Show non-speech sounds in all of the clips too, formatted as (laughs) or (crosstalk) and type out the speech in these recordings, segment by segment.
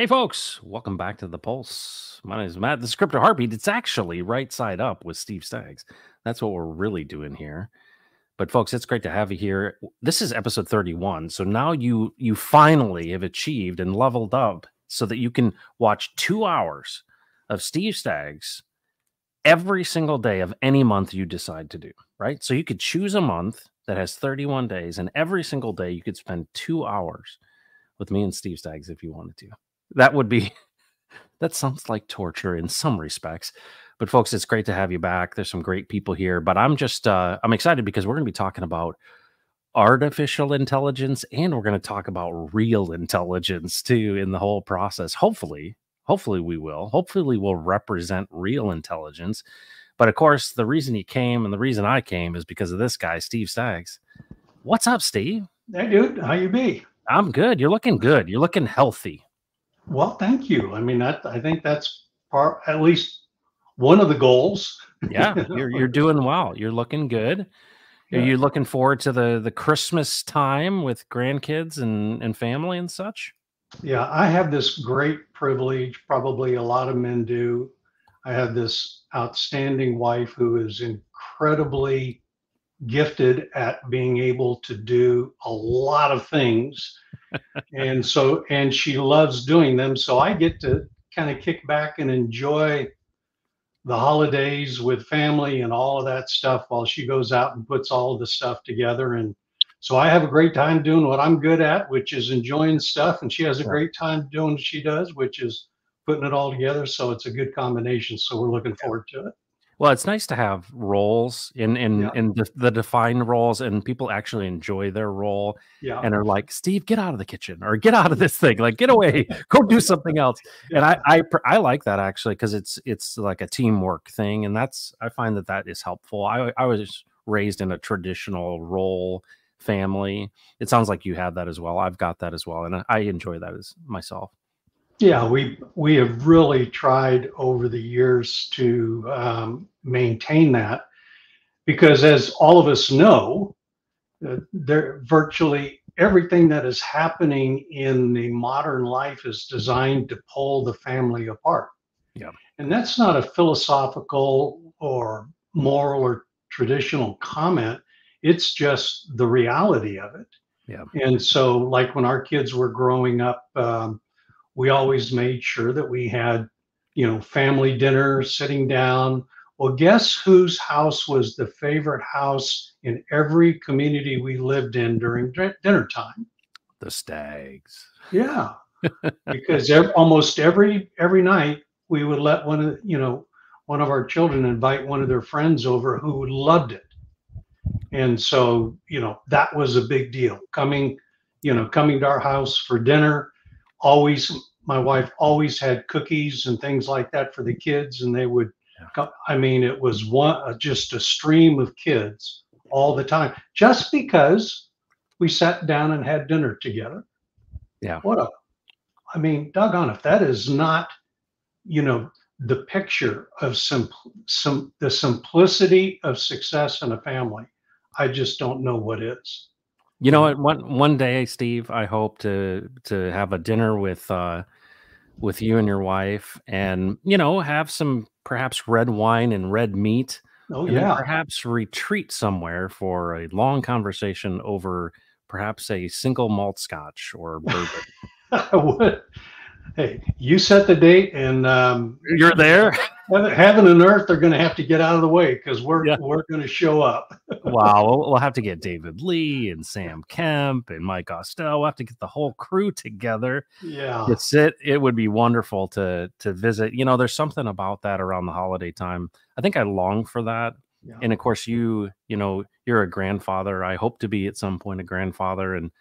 Hey, folks, welcome back to the Pulse. My name is Matt. The Crypto Heartbeat. It's actually right side up with Steve Staggs. That's what we're really doing here. But folks, it's great to have you here. This is episode 31. So now you you finally have achieved and leveled up so that you can watch two hours of Steve Staggs every single day of any month you decide to do, right? So you could choose a month that has 31 days, and every single day you could spend two hours with me and Steve Staggs if you wanted to that would be (laughs) that sounds like torture in some respects but folks it's great to have you back. There's some great people here but i'm just uh i'm excited because we're going to be talking about artificial intelligence and we're going to talk about real intelligence too in the whole process. Hopefully hopefully we will. Hopefully we'll represent real intelligence but of course the reason he came and the reason i came is because of this guy steve staggs. What's up steve? Hey dude. How you be? I'm good. You're looking good. You're looking healthy well, thank you. I mean, that I think that's part at least one of the goals. Yeah, (laughs) you're you're doing well. You're looking good. Are yeah. you looking forward to the the Christmas time with grandkids and and family and such? Yeah, I have this great privilege. Probably a lot of men do. I have this outstanding wife who is incredibly gifted at being able to do a lot of things. (laughs) And so and she loves doing them. So i get to kind of kick back and enjoy the holidays with family and all of that stuff while she goes out and puts all of the stuff together. And so i have a great time doing what i'm good at which is enjoying stuff. And she has a great time doing what she does which is putting it all together. So it's a good combination. So we're looking forward to it well, it's nice to have roles in in yeah. in the, the, defined roles, and people actually enjoy their role, yeah. and are like, "Steve, get out of the kitchen, or get out of this thing, like get away, (laughs) go do something else." And I, I I like that actually because it's it's like a teamwork thing, and that's I find that that is helpful. I I was raised in a traditional role family. It sounds like you have that as well. I've got that as well, and I enjoy that as myself. Yeah, we we have really tried over the years to um, maintain that because, as all of us know, uh, there virtually everything that is happening in the modern life is designed to pull the family apart. Yeah, and that's not a philosophical or moral or traditional comment. It's just the reality of it. Yeah, and so like when our kids were growing up. Um, we always made sure that we had, you know, family dinner, sitting down. Well, guess whose house was the favorite house in every community we lived in during dinner time? The Staggs. Yeah, (laughs) because every, almost every every night we would let one of you know one of our children invite one of their friends over who loved it, and so you know that was a big deal. Coming, you know, coming to our house for dinner, always my wife always had cookies and things like that for the kids, and they would. I mean, it was one uh, just a stream of kids all the time, just because we sat down and had dinner together. Yeah. What a, I mean, doggone if that is not, you know, the picture of some some the simplicity of success in a family. I just don't know what is. You know what? One one day, Steve, I hope to to have a dinner with uh, with you and your wife and you know have some perhaps red wine and red meat oh yeah. perhaps retreat somewhere for a long conversation over perhaps a single malt scotch or (laughs) bourbon hey, you set the date, and um, you're there. Heaven and earth are going to have to get out of the way because we're yeah. we're going to show up. (laughs) wow, we'll, we'll, have to get David Lee and Sam Kemp and Mike Costello. We'll have to get the whole crew together. Yeah, to sit. It would be wonderful to to visit. You know, there's something about that around the holiday time. I think I long for that. Yeah. And of course, you you know you're a grandfather. I hope to be at some point a grandfather, and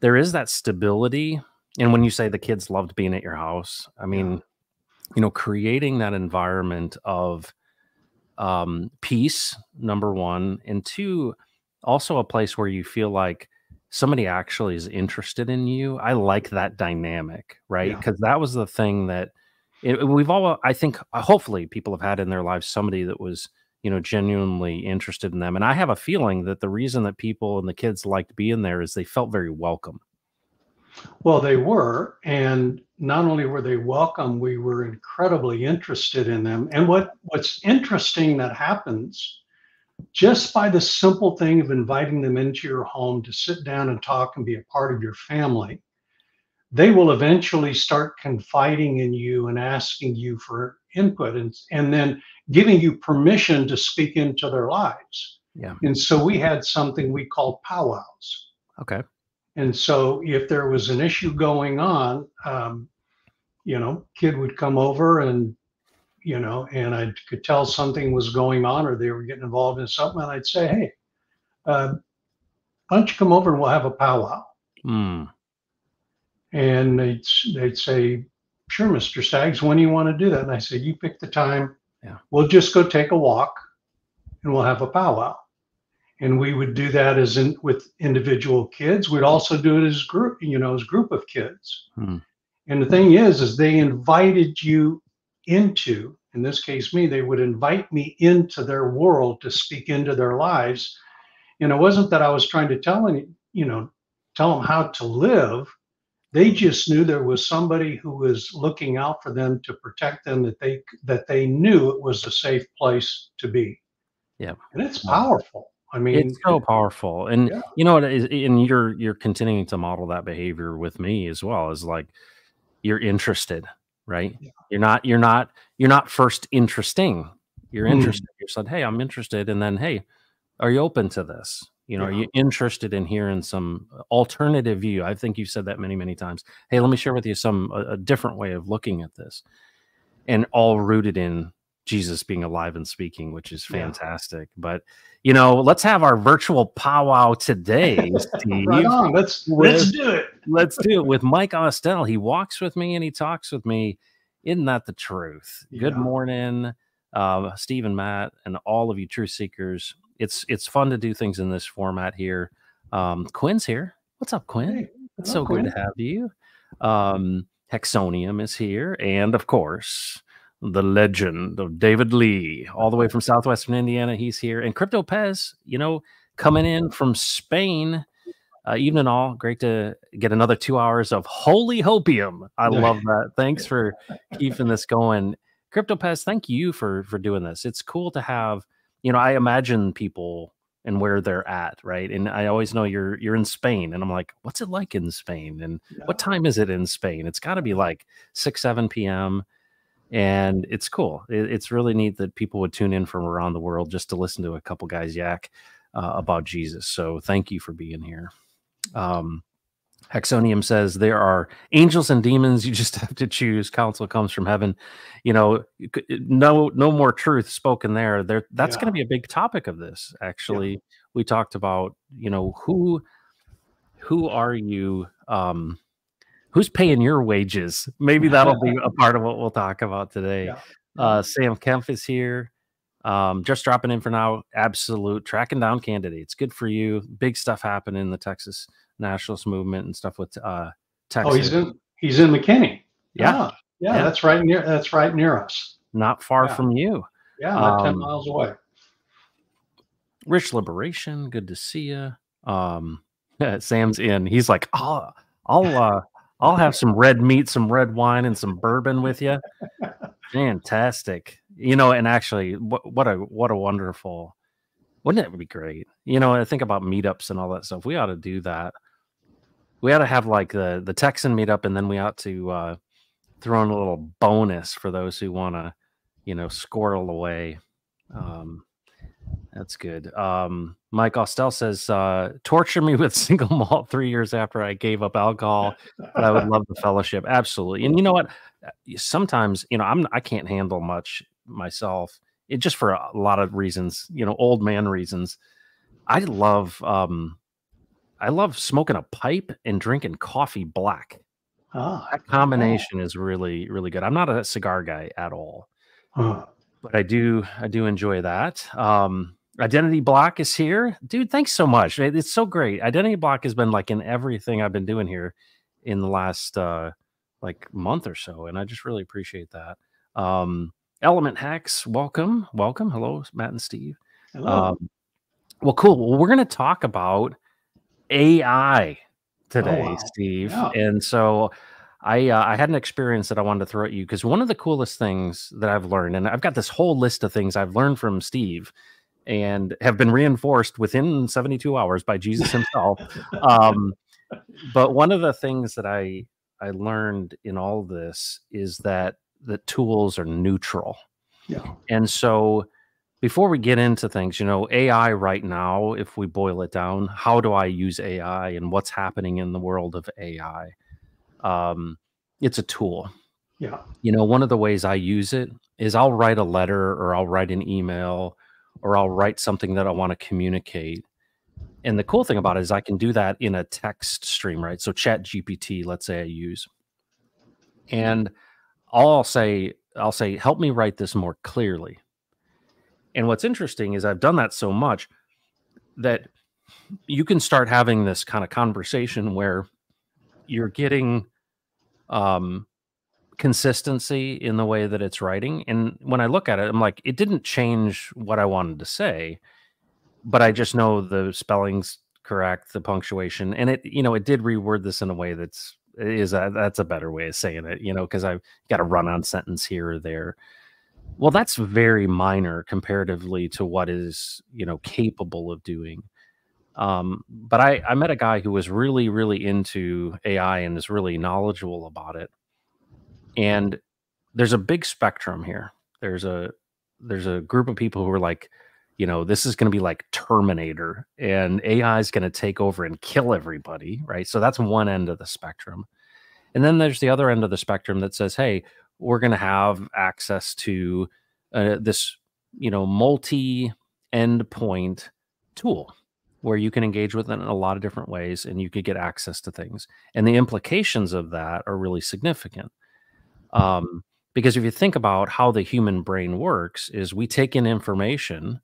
there is that stability and when you say the kids loved being at your house, I mean, yeah. you know, creating that environment of um, peace, number one, and two, also a place where you feel like somebody actually is interested in you. I like that dynamic, right? Because yeah. that was the thing that it, we've all, I think, uh, hopefully, people have had in their lives somebody that was, you know, genuinely interested in them. And I have a feeling that the reason that people and the kids liked being there is they felt very welcome Well, they were, and not only were they welcome, we were incredibly interested in them. And what what's interesting that happens just by the simple thing of inviting them into your home to sit down and talk and be a part of your family, they will eventually start confiding in you and asking you for input and, and then giving you permission to speak into their lives. Yeah. And so we had something we called powwows. Okay. And so if there was an issue going on, um, you know, kid would come over and, you know, and I could tell something was going on or they were getting involved in something. And I'd say, hey, uh, why don't you come over and we'll have a powwow? Mm. And they'd, they'd say, sure, Mr. Staggs, when do you want to do that? And I said, you pick the time. Yeah. We'll just go take a walk and we'll have a powwow. And we would do that as in with individual kids. We'd also do it as group, you know, as group of kids. Hmm. And the thing is, is they invited you into, in this case, me, they would invite me into their world to speak into their lives. And it wasn't that I was trying to tell any, you know, tell them how to live. They just knew there was somebody who was looking out for them to protect them, that they that they knew it was a safe place to be. Yeah. And it's powerful. I mean, it's so powerful and Yeah. you know what is and you're you're continuing to model that behavior with me as well is like you're interested right Yeah. you're not you're not you're not first interesting you're Mhm. interested you said hey i'm interested and then hey are you open to this you know are you interested in hearing some alternative view i think you've said that many many times hey let me share with you some a, a different way of looking at this and all rooted in jesus being alive and speaking which is Yeah. fantastic but you know, let's have our virtual powwow today, (laughs) Steve. right on. Let's With- let's do it. let's do it with Mike Ostel. He walks with me and he talks with me. Isn't that the truth? Good morning, uh, Steve and Matt, and all of you truth seekers. It's it's fun to do things in this format here. Um, Quinn's here. What's up, Quinn? Hey, It's so good to have you. Um, Hexonium is here, and of course, the legend of David Lee, all the way from southwestern Indiana. He's here, and Crypto Pez, you know, coming in from Spain. Uh, evening all, great to get another two hours of holy hopium. I love that. Thanks for keeping this going. Crypto Pez, thank you for for doing this. It's cool to have, you know, I imagine people and where they're at, right? And I always know you're you're in Spain, and I'm like, what's it like in Spain? And what time is it in Spain? It's got to be like six, seven p.m. And it's cool. It- it's really neat that people would tune in from around the world just to listen to a couple guys yak uh, about Jesus. So thank you for being here. Um, Hexonium says there are angels and demons. You just (laughs) have to choose. Counsel comes from heaven. You know, no, no more truth spoken there. There, that's going to be a big topic of this. Actually, we talked about, you know, who, who are you? Um, who's paying your wages? Maybe that'll be a part of what we'll talk about today. Yeah. Uh, Sam Kemp is here. Um, just dropping in for now. Absolute tracking down candidates. Good for you. Big stuff happening in the Texas nationalist movement and stuff with uh, Texas. Oh, he's in he's in McKinney. Yeah. Ah, yeah, Yeah. that's right near that's right near us. Not far Yeah. from you. Yeah, about ten Um, miles away. Rich Liberation. Good to see you. Um, (laughs) Sam's in. He's like, I'll, I'll, uh, I'll have some red meat, some red wine, and some bourbon with you. (laughs) Fantastic. You know, and actually, what, what a what a wonderful. Wouldn't it be great? You know, I think about meetups and all that stuff. We ought to do that. We ought to have like the the Texan meetup, and then we ought to uh, throw in a little bonus for those who want to, you know, squirrel away. Um, that's good. Um, Mike Ostel says, uh, torture me with (laughs) single malt three years after I gave up alcohol, but I would love the fellowship. Absolutely. And you know what? Uh, Sometimes, you know, I'm I can't handle much myself. It just for a lot of reasons, you know, old man reasons. I love um I love smoking a pipe and drinking coffee black. Oh, That combination is really, really good. I'm not a cigar guy at all. But I do I do enjoy that. Um Identity Block is here. Dude, thanks so much. It's so great. Identity Block has been like in everything I've been doing here in the last uh like month or so and I just really appreciate that. Um Element Hacks, welcome. Welcome. Hello, Matt and Steve. Hello. Um, well, cool. Well, we're going to talk about AI today, oh, wow. Steve. Yeah. And so I uh, I had an experience that I wanted to throw at you because one of the coolest things that I've learned, and I've got this whole list of things I've learned from Steve, and have been reinforced within 72 hours by Jesus himself. (laughs) um, but one of the things that I I learned in all this is that the tools are neutral. Yeah. And so before we get into things, you know, AI right now, if we boil it down, how do I use AI and what's happening in the world of AI? Um, it's a tool. Yeah. You know, one of the ways I use it is I'll write a letter or I'll write an email or I'll write something that I want to communicate. And the cool thing about it is I can do that in a text stream, right? So chat GPT, let's say I use. And I'll say, I'll say, help me write this more clearly. And what's interesting is I've done that so much that you can start having this kind of conversation where you're getting um, consistency in the way that it's writing. And when I look at it, I'm like, it didn't change what I wanted to say, but I just know the spelling's correct, the punctuation, and it, you know, it did reword this in a way that's is a, that's a better way of saying it, you know, because I've got a run on sentence here or there. Well, that's very minor comparatively to what is, you know, capable of doing. Um, but I, I met a guy who was really, really into AI and is really knowledgeable about it. And there's a big spectrum here. There's a there's a group of people who are like, you know, this is going to be like Terminator, and AI is going to take over and kill everybody, right? So that's one end of the spectrum. And then there's the other end of the spectrum that says, hey, we're going to have access to uh, this, you know, multi endpoint tool where you can engage with it in a lot of different ways and you could get access to things. And the implications of that are really significant. Um, because if you think about how the human brain works is we take in information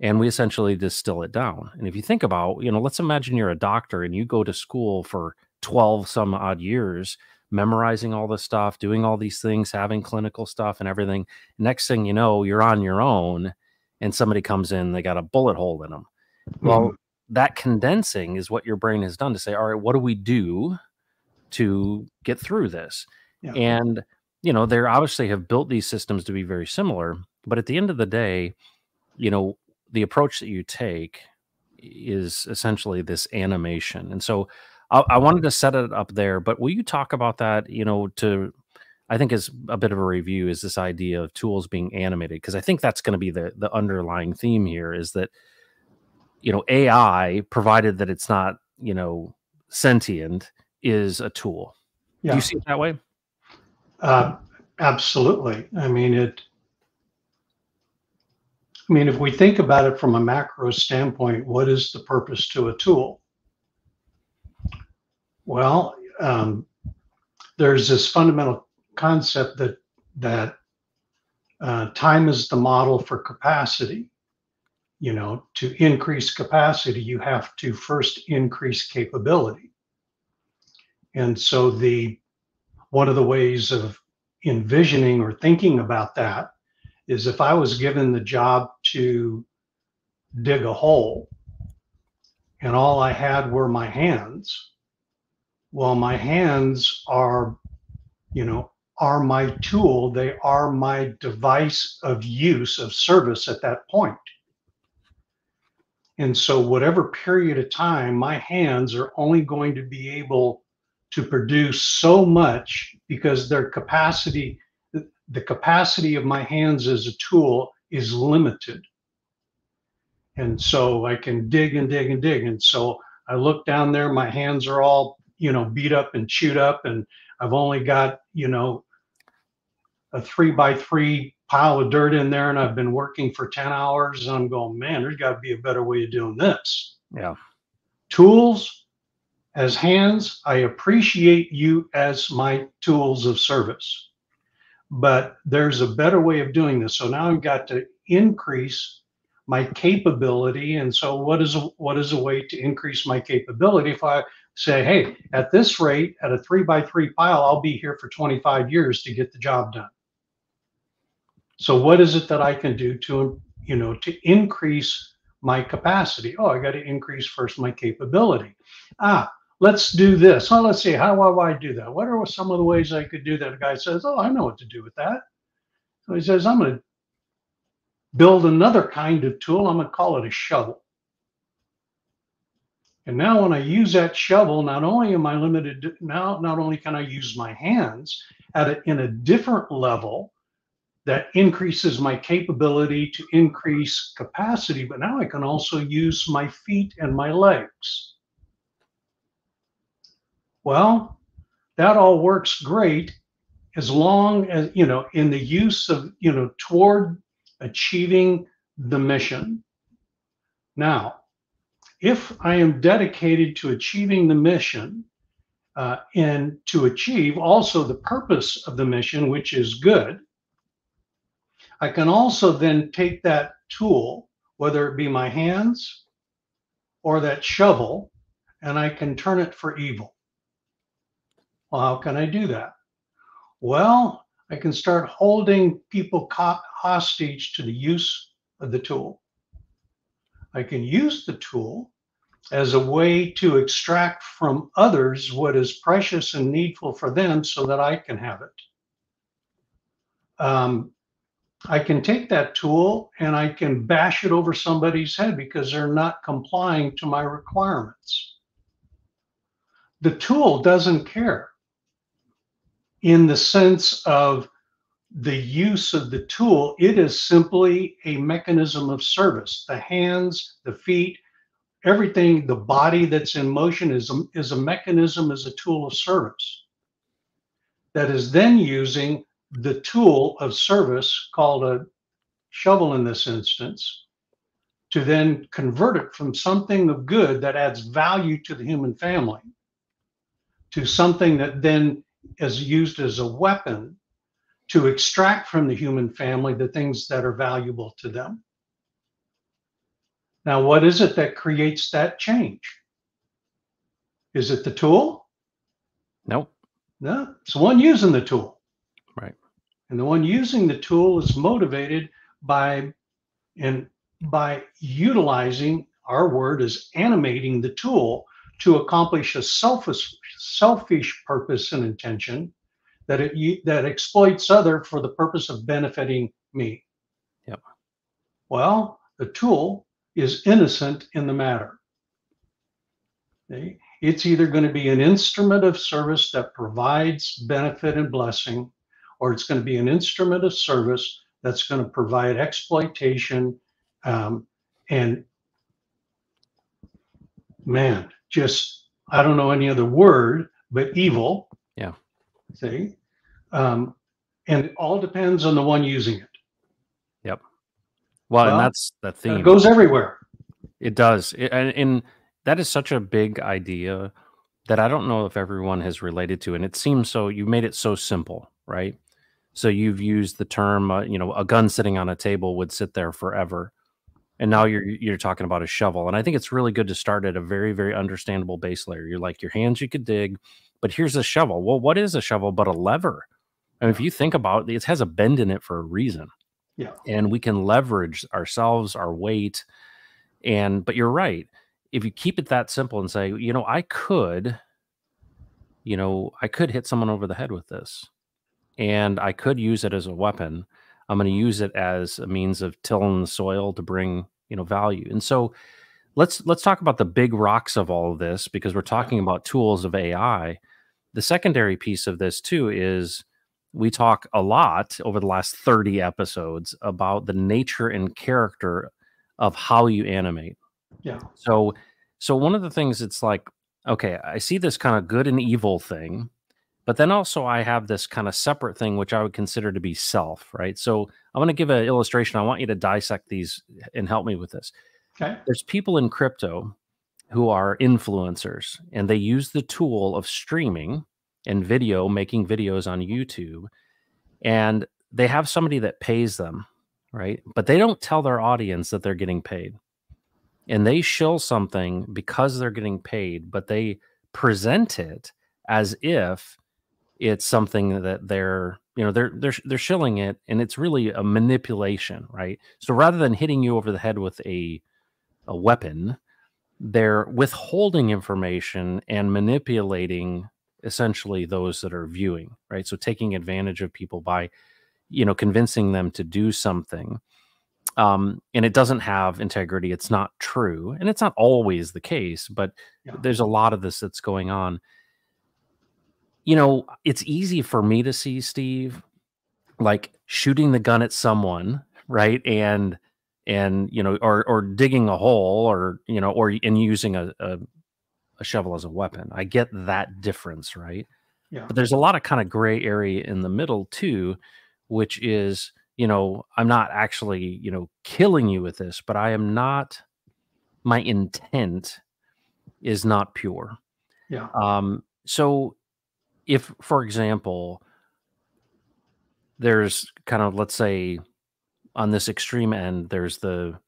and we essentially distill it down. And if you think about, you know, let's imagine you're a doctor and you go to school for 12 some odd years, memorizing all this stuff, doing all these things, having clinical stuff and everything. Next thing you know, you're on your own and somebody comes in, they got a bullet hole in them. Well, mm-hmm that condensing is what your brain has done to say, all right, what do we do to get through this? Yeah. And, you know, they obviously have built these systems to be very similar. But at the end of the day, you know, the approach that you take is essentially this animation. And so I, I wanted to set it up there, but will you talk about that, you know, to I think is a bit of a review is this idea of tools being animated because I think that's going to be the the underlying theme here is that you know ai provided that it's not you know sentient is a tool. Yeah. do you see it that way? Uh, absolutely. I mean it i mean if we think about it from a macro standpoint what is the purpose to a tool? Well um, there's this fundamental concept that that uh, time is the model for capacity you know, to increase capacity, you have to first increase capability. And so the one of the ways of envisioning or thinking about that is if I was given the job to dig a hole and all I had were my hands, well, my hands are, you know, are my tool. They are my device of use of service at that point. And so, whatever period of time, my hands are only going to be able to produce so much because their capacity, the capacity of my hands as a tool is limited. And so I can dig and dig and dig. And so I look down there, my hands are all, you know, beat up and chewed up, and I've only got, you know, a three by three pile of dirt in there and I've been working for 10 hours and I'm going, man, there's got to be a better way of doing this. Yeah. Tools as hands, I appreciate you as my tools of service. But there's a better way of doing this. So now I've got to increase my capability. And so what is a, what is a way to increase my capability if I say, hey, at this rate, at a three by three pile, I'll be here for 25 years to get the job done. So what is it that I can do to, you know, to increase my capacity? Oh, I got to increase first my capability. Ah, let's do this. Well, let's see, how do I do that? What are some of the ways I could do that? The guy says, oh, I know what to do with that. So he says, I'm going to build another kind of tool. I'm going to call it a shovel. And now when I use that shovel, not only am I limited, now not only can I use my hands at a, in a different level that increases my capability to increase capacity, but now I can also use my feet and my legs. Well, that all works great as long as, you know, in the use of, you know, toward achieving the mission. Now, if I am dedicated to achieving the mission uh, and to achieve also the purpose of the mission, which is good, I can also then take that tool, whether it be my hands or that shovel, and I can turn it for evil. Well, how can I do that? Well, I can start holding people hostage to the use of the tool. I can use the tool as a way to extract from others what is precious and needful for them so that I can have it. Um, I can take that tool and I can bash it over somebody's head because they're not complying to my requirements. The tool doesn't care in the sense of the use of the tool, it is simply a mechanism of service. The hands, the feet, everything, the body that's in motion is a, is a mechanism, is a tool of service that is then using the tool of service called a shovel in this instance to then convert it from something of good that adds value to the human family to something that then is used as a weapon to extract from the human family the things that are valuable to them. Now, what is it that creates that change? Is it the tool? Nope. No, it's the one using the tool. Right. And the one using the tool is motivated by and by utilizing our word is animating the tool to accomplish a selfish selfish purpose and intention that it that exploits other for the purpose of benefiting me. Yep. Well, the tool is innocent in the matter. Okay? It's either going to be an instrument of service that provides benefit and blessing, or it's going to be an instrument of service that's going to provide exploitation um, and man, just I don't know any other word, but evil. Yeah. See, um, and it all depends on the one using it. Yep. Well, well and that's the thing. It goes everywhere. It does, it, and, and that is such a big idea that I don't know if everyone has related to, and it seems so. You made it so simple, right? So you've used the term, uh, you know, a gun sitting on a table would sit there forever, and now you're you're talking about a shovel. And I think it's really good to start at a very very understandable base layer. You're like your hands you could dig, but here's a shovel. Well, what is a shovel but a lever? And if you think about it, it has a bend in it for a reason. Yeah. And we can leverage ourselves, our weight. And, but you're right. If you keep it that simple and say, you know, I could, you know, I could hit someone over the head with this and I could use it as a weapon. I'm going to use it as a means of tilling the soil to bring, you know, value. And so, let's let's talk about the big rocks of all of this because we're talking about tools of AI. The secondary piece of this too is we talk a lot over the last 30 episodes about the nature and character of how you animate. Yeah. So so one of the things it's like okay, I see this kind of good and evil thing, but then also I have this kind of separate thing which I would consider to be self, right? So I'm going to give an illustration. I want you to dissect these eh, and help me with this. Okay. There's people in crypto who are influencers and they use the tool of streaming and video, making videos on YouTube. And they have somebody that pays them, right? But they don't tell their audience that they're getting paid. And they shill something because they're getting paid, but they present it as if it's something that they're you know they're they're they're shilling it and it's really a manipulation right so rather than hitting you over the head with a a weapon they're withholding information and manipulating essentially those that are viewing, right? So taking advantage of people by, you know, convincing them to do something. Um, and it doesn't have integrity. It's not true. And it's not always the case, but yeah. there's a lot of this that's going on. You know, it's easy for me to see, Steve, like shooting the gun at someone, right? And and you know, or or digging a hole, or you know, or and using a, a, a shovel as a weapon. I get that difference, right? Yeah. But there's a lot of kind of gray area in the middle too, which is you know, I'm not actually you know killing you with this, but I am not. My intent is not pure. Yeah. Um. So, if, for example, there's kind of let's say on this extreme end there's the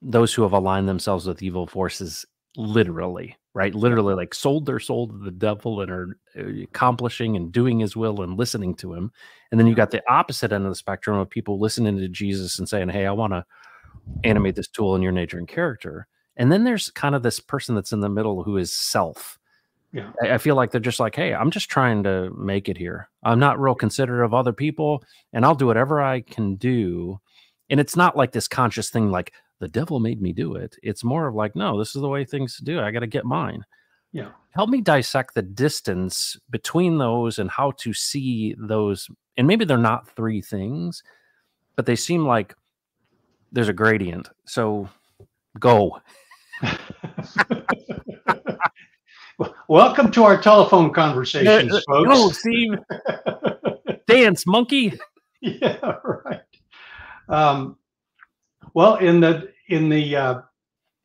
those who have aligned themselves with evil forces literally right? Literally like sold their soul to the devil and are uh, accomplishing and doing his will and listening to him. And then you got the opposite end of the spectrum of people listening to jesus and saying hey i want to animate this tool in your nature and character. And then there's kind of this person that's in the middle who is self yeah. I, I, feel like they're just like, hey, I'm just trying to make it here. I'm not real considerate of other people, and I'll do whatever I can do. And it's not like this conscious thing, like the devil made me do it. It's more of like, no, this is the way things do. I got to get mine. Yeah. Help me dissect the distance between those and how to see those. And maybe they're not three things, but they seem like there's a gradient. So go. (laughs) (laughs) (laughs) Welcome to our telephone conversations, uh, folks. Oh, Steve. (laughs) Dance, monkey. Yeah, right. Um, well, in the in the uh,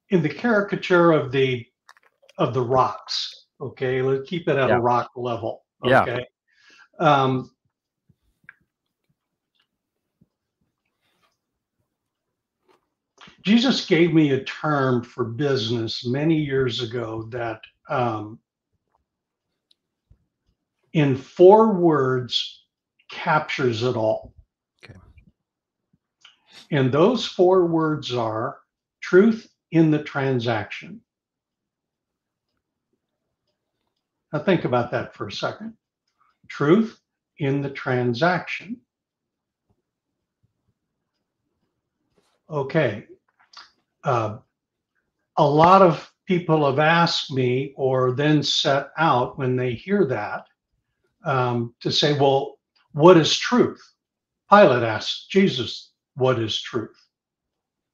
in the caricature of the of the rocks, okay, let's keep it at yeah. a rock level. Okay. Yeah. Um, Jesus gave me a term for business many years ago that um, in four words captures it all. Okay. And those four words are truth in the transaction. Now think about that for a second. Truth in the transaction. Okay. Uh, a lot of people have asked me or then set out when they hear that um, to say, well, what is truth? Pilate asks Jesus, what is truth?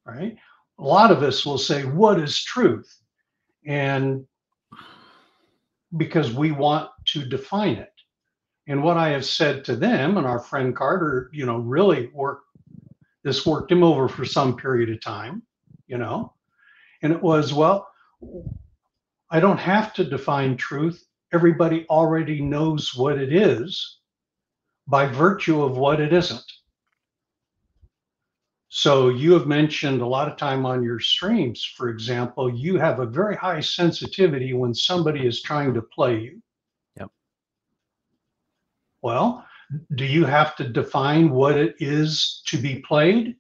Right? A lot of us will say, what is truth? And because we want to define it. And what I have said to them, and our friend Carter, you know, really worked, this worked him over for some period of time, you know, and it was, well, I don't have to define truth. Everybody already knows what it is by virtue of what it isn't. So you have mentioned a lot of time on your streams, for example, you have a very high sensitivity when somebody is trying to play you. Yep. Well, do you have to define what it is to be played?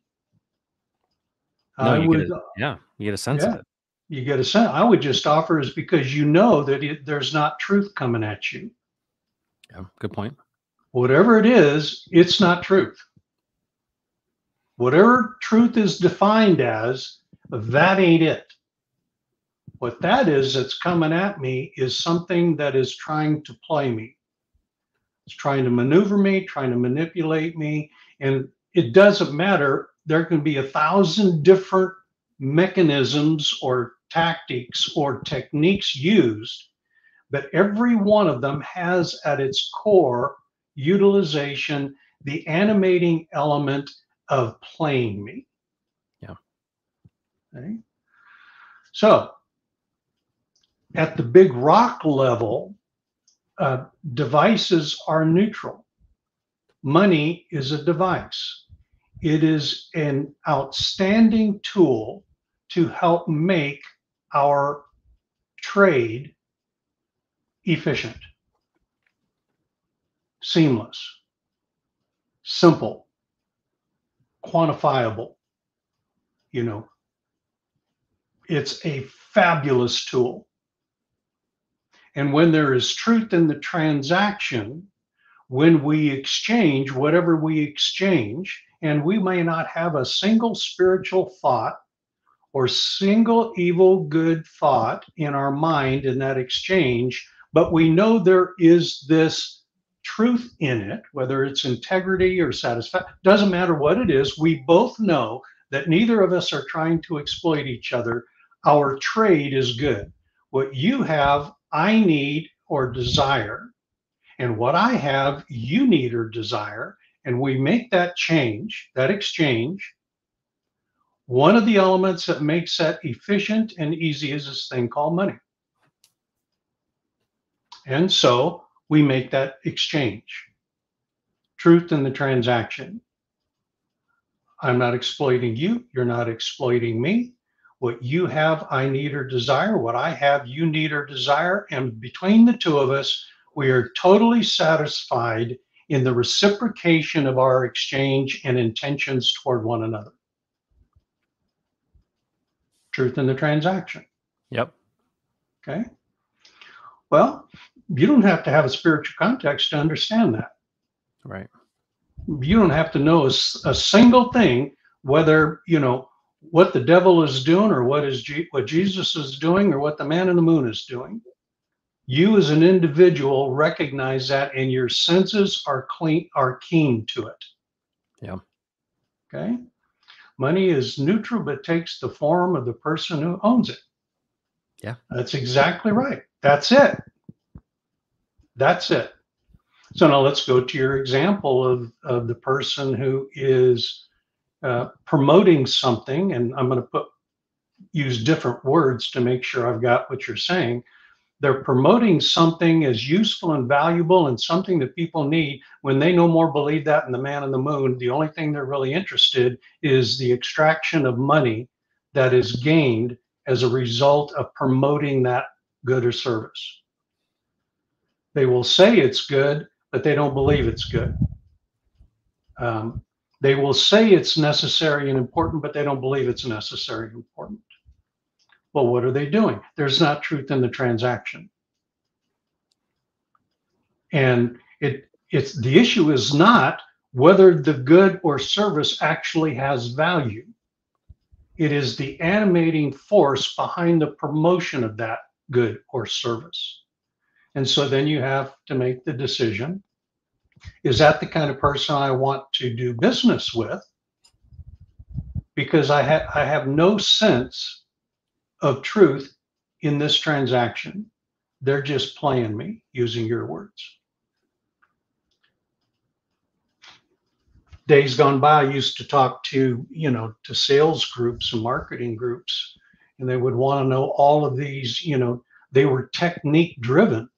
No, you would, get a, yeah, you get a sense yeah. of it you get a sense. I would just offer is because you know that it, there's not truth coming at you. Yeah, good point. Whatever it is, it's not truth. Whatever truth is defined as, that ain't it. What that is that's coming at me is something that is trying to play me. It's trying to maneuver me, trying to manipulate me. And it doesn't matter. There can be a thousand different mechanisms or tactics or techniques used, but every one of them has at its core utilization the animating element of playing me. Yeah. Okay. So at the big rock level, uh, devices are neutral. Money is a device. It is an outstanding tool to help make our trade efficient, seamless, simple, quantifiable, you know, it's a fabulous tool. And when there is truth in the transaction, when we exchange whatever we exchange, and we may not have a single spiritual thought or single evil good thought in our mind in that exchange, but we know there is this truth in it, whether it's integrity or satisfaction, doesn't matter what it is, we both know that neither of us are trying to exploit each other. Our trade is good. What you have, I need or desire. And what I have, you need or desire. And we make that change, that exchange. One of the elements that makes that efficient and easy is this thing called money. And so we make that exchange. Truth in the transaction. I'm not exploiting you. You're not exploiting me. What you have, I need or desire. What I have, you need or desire. And between the two of us, we are totally satisfied in the reciprocation of our exchange and intentions toward one another. Truth in the transaction. Yep. Okay. Well, you don't have to have a spiritual context to understand that. Right you don't have to know a, a single thing, whether, you know, what the devil is doing or what is G- what Jesus is doing or what the man in the moon is doing. You as an individual recognize that and your senses are clean are keen to it. Yeah. Okay. Money is neutral but takes the form of the person who owns it. Yeah. That's exactly right. That's it. That's it. So now let's go to your example of, of the person who is uh, promoting something, and I'm going to put use different words to make sure I've got what you're saying. They're promoting something as useful and valuable and something that people need. When they no more believe that in the man in the moon, the only thing they're really interested is the extraction of money that is gained as a result of promoting that good or service. They will say it's good, but they don't believe it's good. Um, they will say it's necessary and important, but they don't believe it's necessary and important. Well, what are they doing? There's not truth in the transaction. And it it's the issue is not whether the good or service actually has value. It is the animating force behind the promotion of that good or service. And so then you have to make the decision is that the kind of person I want to do business with? Because I, ha- I have no sense of truth in this transaction. They're just playing me, using your words. Days gone by, I used to talk to, you know, to sales groups and marketing groups, and they would want to know all of these, you know, they were technique driven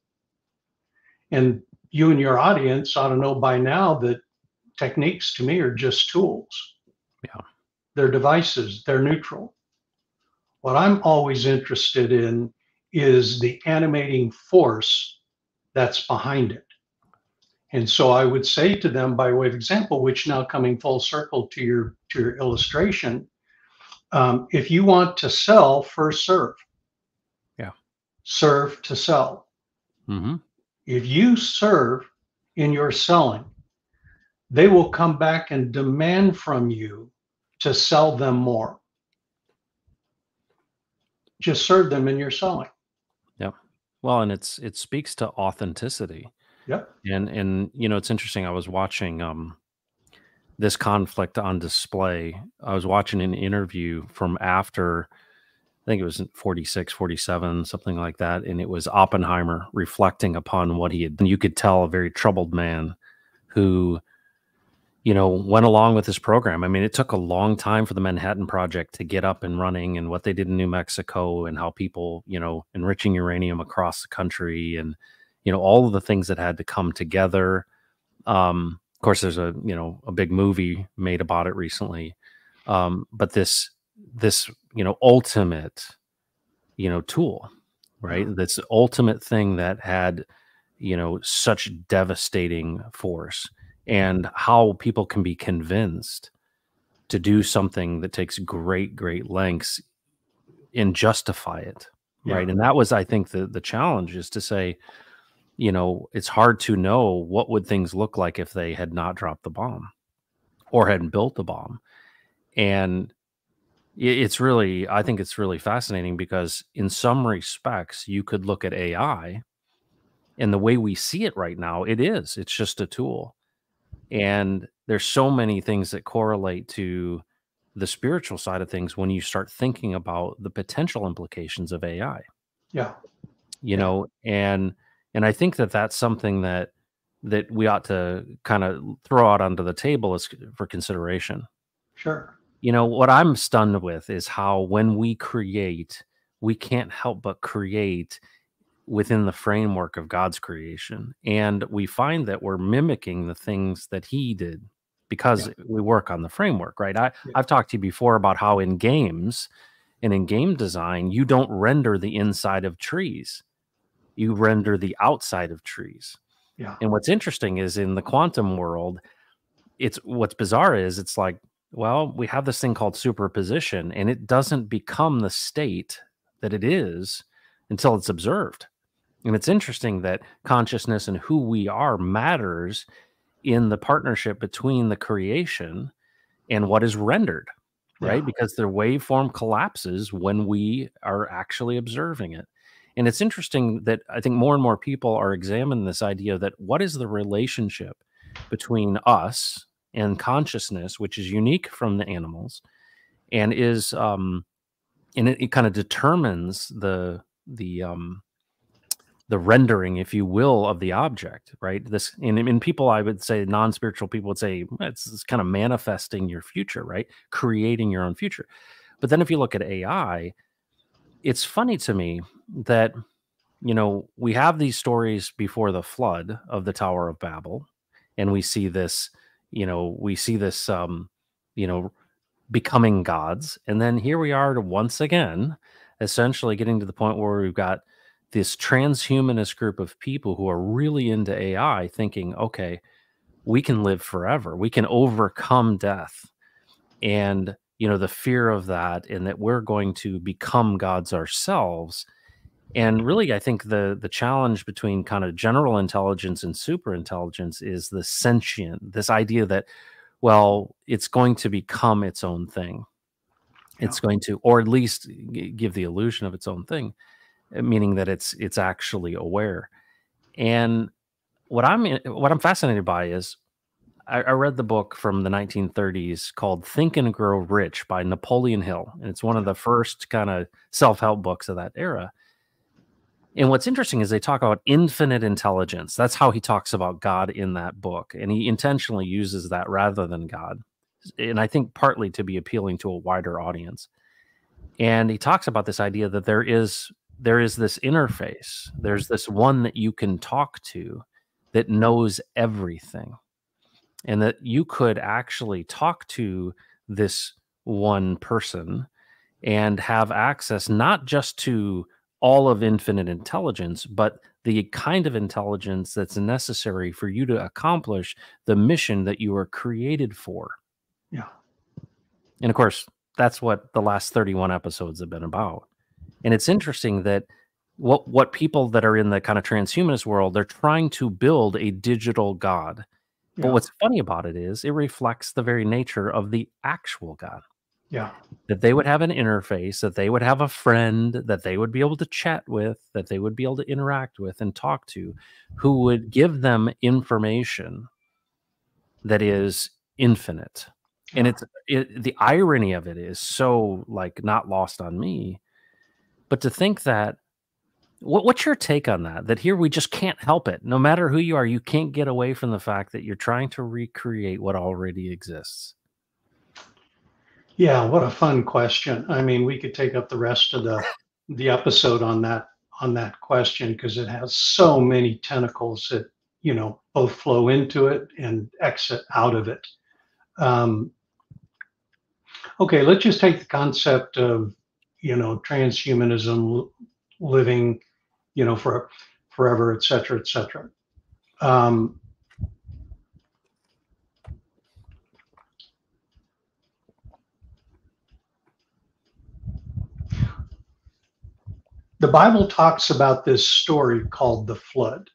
and you and your audience ought to know by now that techniques to me are just tools. Yeah. They're devices, they're neutral. What I'm always interested in is the animating force that's behind it. And so I would say to them by way of example, which now coming full circle to your to your illustration, um, if you want to sell, first serve. Yeah. Serve to sell. Mm-hmm. If you serve in your selling, they will come back and demand from you to sell them more. Just serve them in your selling. Yeah. Well, and it's it speaks to authenticity. Yeah. And and you know, it's interesting. I was watching um this conflict on display. I was watching an interview from after I think it was 46, 47, something like that. And it was Oppenheimer reflecting upon what he had. And you could tell a very troubled man who, you know, went along with this program. I mean, it took a long time for the Manhattan Project to get up and running and what they did in New Mexico and how people, you know, enriching uranium across the country and, you know, all of the things that had to come together. Um, of course, there's a, you know, a big movie made about it recently. Um, but this, this you know ultimate you know tool right yeah. this ultimate thing that had you know such devastating force and how people can be convinced to do something that takes great great lengths and justify it Yeah. right and that was i think the the challenge is to say you know it's hard to know what would things look like if they had not dropped the bomb or hadn't built the bomb. And it's really i think it's really fascinating because in some respects you could look at ai and the way we see it right now it is it's just a tool and there's so many things that correlate to the spiritual side of things when you start thinking about the potential implications of ai Yeah. you know and and i think that that's something that that we ought to kind of throw out onto the table as for consideration Sure. you know what i'm stunned with is how when we create we can't help but create within the framework of god's creation and we find that we're mimicking the things that he did because we work on the framework right i Yeah. i've talked to you before about how in games and in game design you don't render the inside of trees you render the outside of trees Yeah. and what's interesting is in the quantum world, it's what's bizarre is it's like, well, we have this thing called superposition, and it doesn't become the state that it is until it's observed. And it's interesting that consciousness and who we are matters in the partnership between the creation and what is rendered, right? Yeah. Because the waveform collapses when we are actually observing it. And it's interesting that I think more and more people are examining this idea that what is the relationship between us and consciousness, which is unique from the animals, and is um, and it, it kind of determines the the um, the rendering, if you will, of the object, right? This in in people, I would say non-spiritual people would say it's, it's kind of manifesting your future, right? Creating your own future. But then if you look at AI, it's funny to me that you know we have these stories before the flood of the tower of babel and we see this you know we see this um you know becoming gods and then here we are once again essentially getting to the point where we've got this transhumanist group of people who are really into ai thinking okay we can live forever. We can overcome death. And you know the fear of that and that we're going to become gods ourselves. And really i think the the challenge between kind of general intelligence and super intelligence is the sentient this idea that well it's going to become its own thing. It's going to or at least give the illusion of its own thing Uh, meaning that it's it's actually aware and what i'm eh, what i'm fascinated by is I, I read the book from the 1930s called Think and Grow Rich by Napoleon Hill. And it's one of the first kind of self help books of that era. And what's interesting is they talk about infinite intelligence. That's how he talks about God in that book. And he intentionally uses that rather than God. And I think partly to be appealing to a wider audience. And he talks about this idea that there is there is this interface. There's this one that you can talk to that knows everything and that you could actually talk to this one person and have access not just to all of infinite intelligence, but the kind of intelligence that's necessary for you to accomplish the mission that you were created for. Yeah. And of course, that's what the last 31 episodes have been about. And it's interesting that what what people that are in the kind of transhumanist world, they're trying to build a digital god. But what's funny about it is it reflects the very nature of the actual God. Yeah. That they would have an interface, that they would have a friend that they would be able to chat with, that they would be able to interact with and talk to, who would give them information that is infinite. And it's it, the irony of it is so like not lost on me. But to think that what, what's your take on that? That here we just can't help it. No matter who you are, you can't get away from the fact that you're trying to recreate what already exists. Yeah, what a fun question. I mean, we could take up the rest of the the episode on that on that question because it has so many tentacles that you know both flow into it and exit out of it. Um, okay, let's just take the concept of you know transhumanism, living, you know, for forever, et cetera, et cetera. Um, the Bible talks about this story called the flood.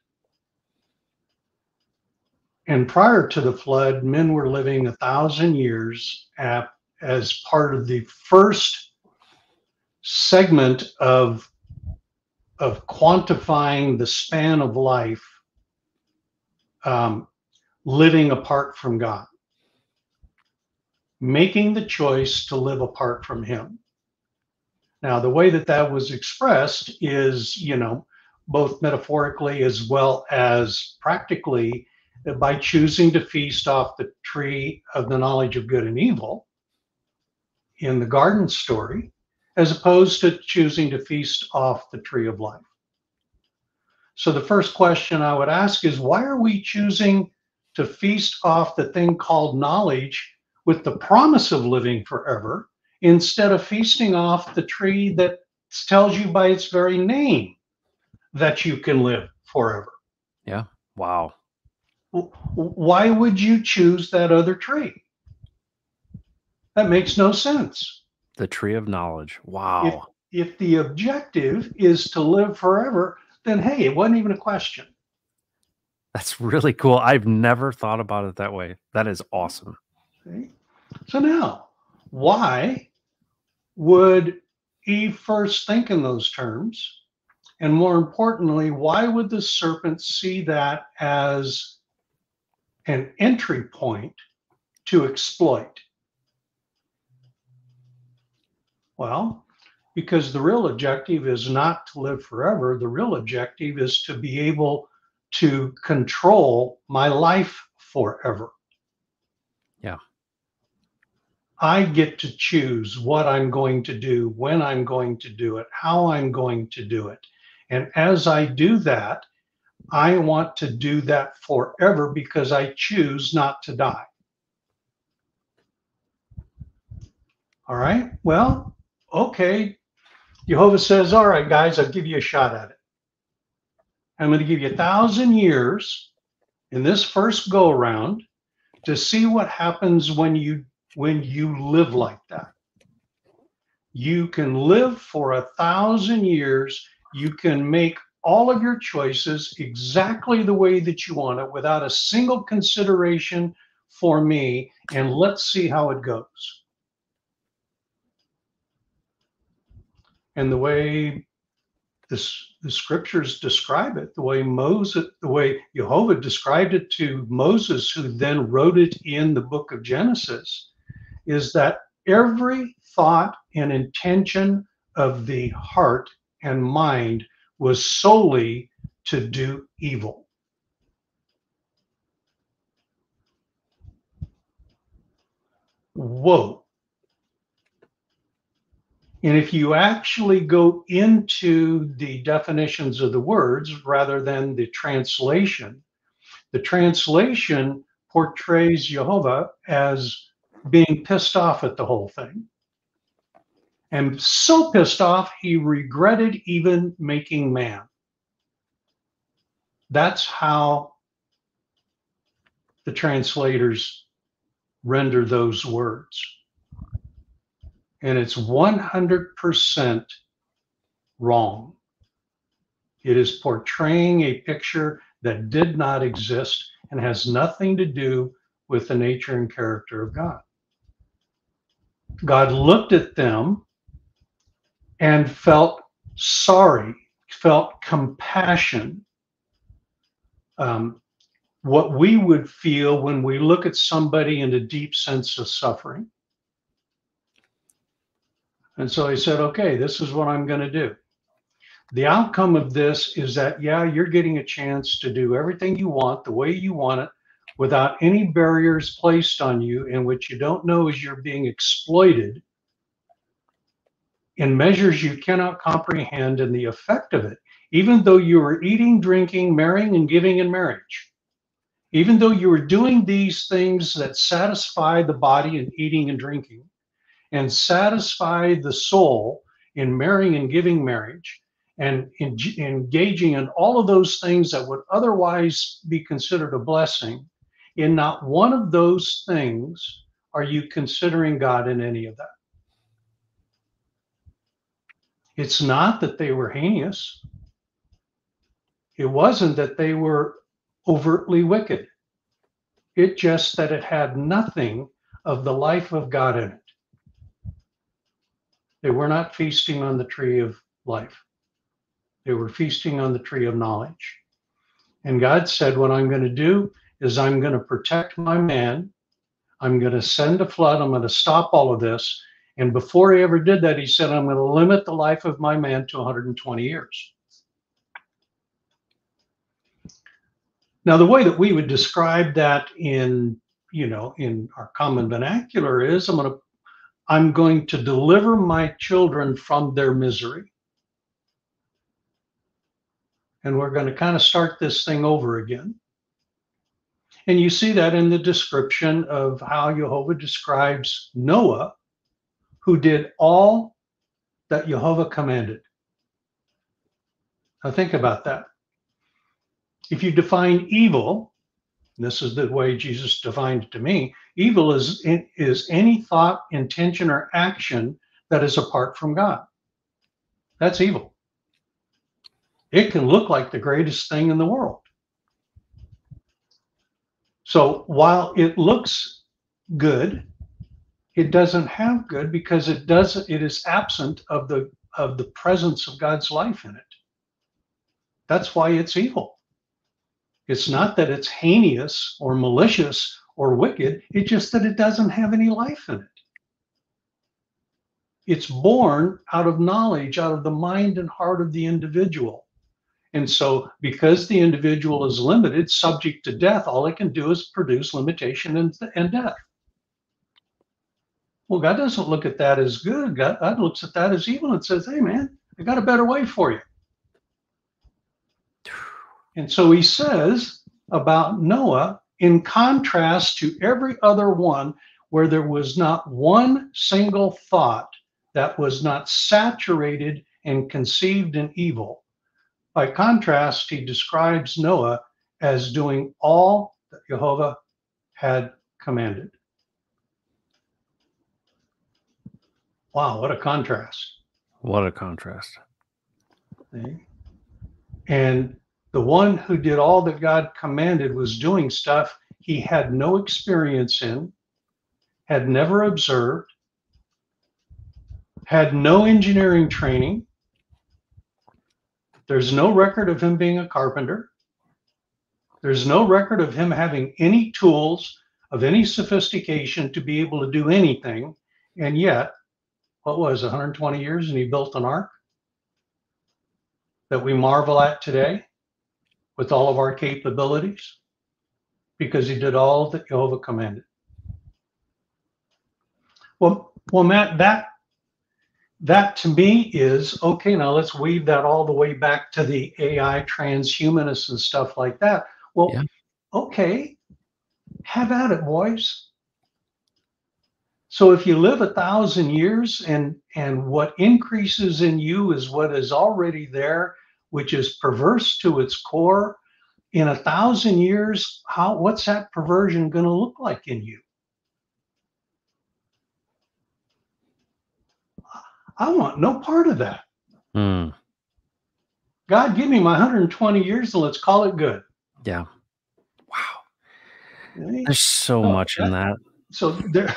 And prior to the flood, men were living a thousand years at, as part of the first segment of, of quantifying the span of life um, living apart from God, making the choice to live apart from Him. Now, the way that that was expressed is, you know, both metaphorically as well as practically by choosing to feast off the tree of the knowledge of good and evil in the garden story, as opposed to choosing to feast off the tree of life. So, the first question I would ask is why are we choosing to feast off the thing called knowledge with the promise of living forever instead of feasting off the tree that tells you by its very name that you can live forever. Yeah. Wow. Why would you choose that other tree? That makes no sense. The tree of knowledge. Wow. If, if the objective is to live forever, then hey, it wasn't even a question. That's really cool. I've never thought about it that way. That is hmm. awesome. Okay. So now, why would Eve first think in those terms? And more importantly, why would the serpent see that as an entry point to exploit? Well, because the real objective is not to live forever. The real objective is to be able to control my life forever. Yeah. I get to choose what I'm going to do, when I'm going to do it, how I'm going to do it. And as I do that, I want to do that forever because I choose not to die. All right. Well, okay. Jehovah says, All right, guys, I'll give you a shot at it. I'm going to give you a thousand years in this first go around to see what happens when you when you live like that. You can live for a thousand years. You can make all of your choices exactly the way that you want it without a single consideration for me. And let's see how it goes. And the way this the scriptures describe it the way Moses, the way Jehovah described it to Moses, who then wrote it in the book of Genesis, is that every thought and intention of the heart and mind was solely to do evil. Whoa. And if you actually go into the definitions of the words rather than the translation, the translation portrays Jehovah as being pissed off at the whole thing. And so pissed off, he regretted even making man. That's how the translators render those words and it's 100% wrong. It is portraying a picture that did not exist and has nothing to do with the nature and character of God. God looked at them and felt sorry, felt compassion. Um, what we would feel when we look at somebody in a deep sense of suffering. And so he said, okay, this is what I'm going to do. The outcome of this is that, yeah, you're getting a chance to do everything you want the way you want it without any barriers placed on you in which you don't know as you're being exploited in measures you cannot comprehend and the effect of it, even though you were eating, drinking, marrying, and giving in marriage. Even though you were doing these things that satisfy the body and eating and drinking, and satisfy the soul in marrying and giving marriage and in, engaging in all of those things that would otherwise be considered a blessing, in not one of those things are you considering God in any of that. It's not that they were heinous. It wasn't that they were overtly wicked. It just that it had nothing of the life of God in it. They were not feasting on the tree of life. They were feasting on the tree of knowledge. And God said, What I'm going to do is I'm going to protect my man. I'm going to send a flood. I'm going to stop all of this. And before he ever did that, he said, I'm going to limit the life of my man to 120 years. Now, the way that we would describe that in, you know, in our common vernacular is I'm going to I'm going to deliver my children from their misery. And we're going to kind of start this thing over again. And you see that in the description of how Jehovah describes Noah, who did all that Jehovah commanded. Now think about that. If you define evil, this is the way Jesus defined it to me, evil is, is any thought, intention, or action that is apart from God. That's evil. It can look like the greatest thing in the world. So while it looks good, it doesn't have good because it doesn't it is absent of the of the presence of God's life in it. That's why it's evil. It's not that it's heinous or malicious or wicked, it's just that it doesn't have any life in it. It's born out of knowledge, out of the mind and heart of the individual. And so, because the individual is limited, subject to death, all it can do is produce limitation and, and death. Well, God doesn't look at that as good. God, God looks at that as evil and says, hey, man, I got a better way for you. And so he says about Noah, in contrast to every other one where there was not one single thought that was not saturated and conceived in evil, by contrast, he describes Noah as doing all that Jehovah had commanded. Wow, what a contrast. What a contrast. And the one who did all that God commanded was doing stuff he had no experience in, had never observed, had no engineering training, there's no record of him being a carpenter. There's no record of him having any tools of any sophistication to be able to do anything. And yet, what was 120 years and he built an ark that we marvel at today with all of our capabilities because he did all that Jehovah commanded. Well, well, Matt, that that to me is okay. Now let's weave that all the way back to the AI transhumanists and stuff like that. Well, yeah. okay, have at it, boys. So if you live a thousand years and and what increases in you is what is already there, which is perverse to its core, in a thousand years, how what's that perversion going to look like in you? I want no part of that. Mm. God, give me my 120 years and let's call it good. Yeah. Wow. There's so much that, in that. So there,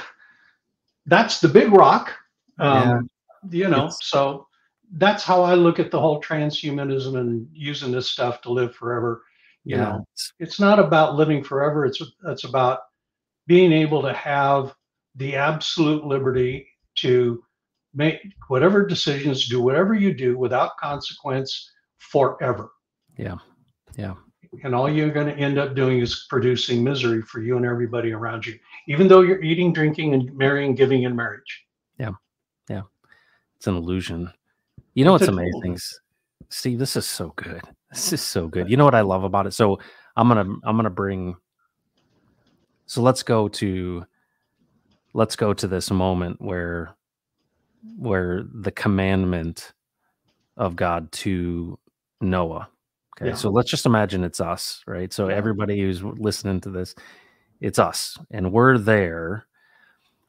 that's the big rock. Um, yeah. You know, it's, so that's how I look at the whole transhumanism and using this stuff to live forever. You yeah. know, it's not about living forever. It's it's about being able to have the absolute liberty to make whatever decisions, do whatever you do without consequence forever. Yeah. Yeah. And all you're going to end up doing is producing misery for you and everybody around you, even though you're eating, drinking, and marrying, giving in marriage. Yeah. Yeah. It's an illusion. You know what's amazing? Steve, this is so good. (laughs) This is so good. You know what I love about it? So I'm gonna I'm gonna bring so let's go to let's go to this moment where where the commandment of God to Noah. Okay. Yeah. So let's just imagine it's us, right? So yeah. everybody who's listening to this, it's us and we're there.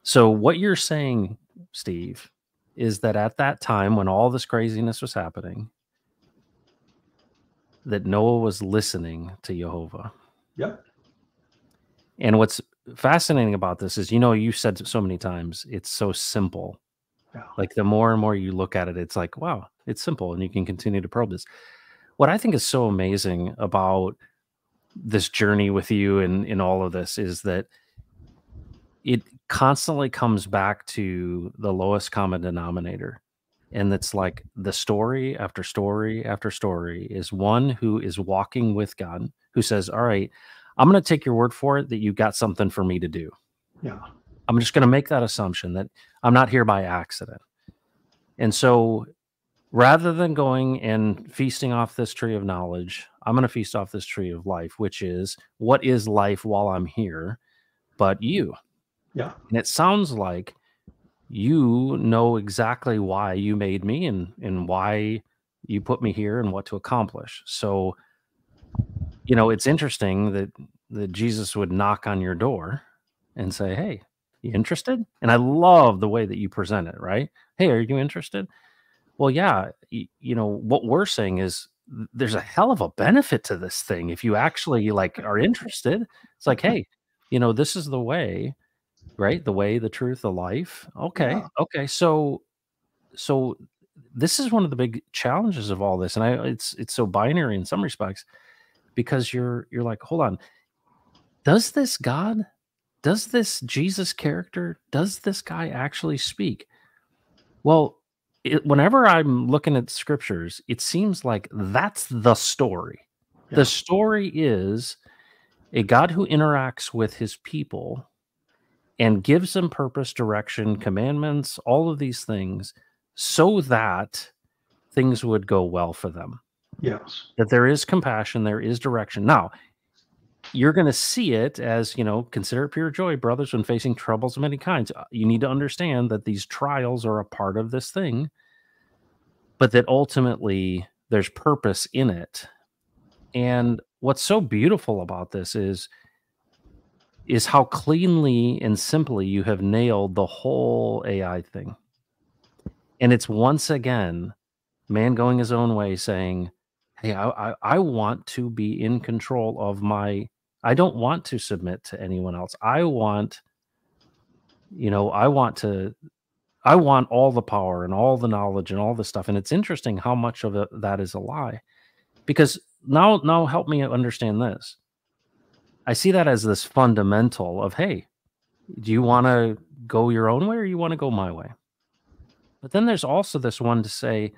So what you're saying, Steve, is that at that time when all this craziness was happening, that Noah was listening to Jehovah. Yep. And what's fascinating about this is, you know, you said so many times, it's so simple. Yeah. Like the more and more you look at it, it's like, wow, it's simple, and you can continue to probe this. What I think is so amazing about this journey with you and in all of this is that it constantly comes back to the lowest common denominator and it's like the story after story after story is one who is walking with God who says, All right, I'm going to take your word for it that you got something for me to do. Yeah. I'm just going to make that assumption that I'm not here by accident. And so rather than going and feasting off this tree of knowledge, I'm going to feast off this tree of life, which is what is life while I'm here, but you. Yeah. And it sounds like you know exactly why you made me and and why you put me here and what to accomplish. So you know, it's interesting that that Jesus would knock on your door and say, "Hey, you interested?" And I love the way that you present it, right? "Hey, are you interested?" Well, yeah, you, you know, what we're saying is there's a hell of a benefit to this thing if you actually like are interested. It's like, (laughs) "Hey, you know, this is the way right? The way, the truth, the life. Okay. Yeah. Okay. So so this is one of the big challenges of all this. And I it's it's so binary in some respects because you're you're like, hold on. Does this God, does this Jesus character, does this guy actually speak? Well, it, whenever I'm looking at scriptures, it seems like that's the story. Yeah. The story is a God who interacts with his people and gives them purpose, direction, commandments, all of these things so that things would go well for them. Yes. That there is compassion, there is direction. Now, you're going to see it as, you know, consider it pure joy, brothers, when facing troubles of many kinds. Uh, You need to understand that these trials are a part of this thing, but that ultimately there's purpose in it. And what's so beautiful about this is is how cleanly and simply you have nailed the whole AI thing. And it's once again man going his own way saying, Hey, I, I, I want to be in control of my, I don't want to submit to anyone else. I want, you know, I want to, I want all the power and all the knowledge and all the stuff. And it's interesting how much of it, that is a lie because now, now help me understand this. I see that as this fundamental of, hey, do you want to go your own way or you want to go my way? But then there's also this one to say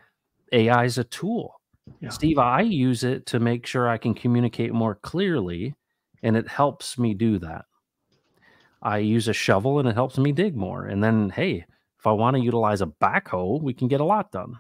AI is a tool. Yeah. Steve, I use it to make sure I can communicate more clearly, and it helps me do that. I use a shovel and it helps me dig more. And then, hey, if I want to utilize a backhoe, we can get a lot done.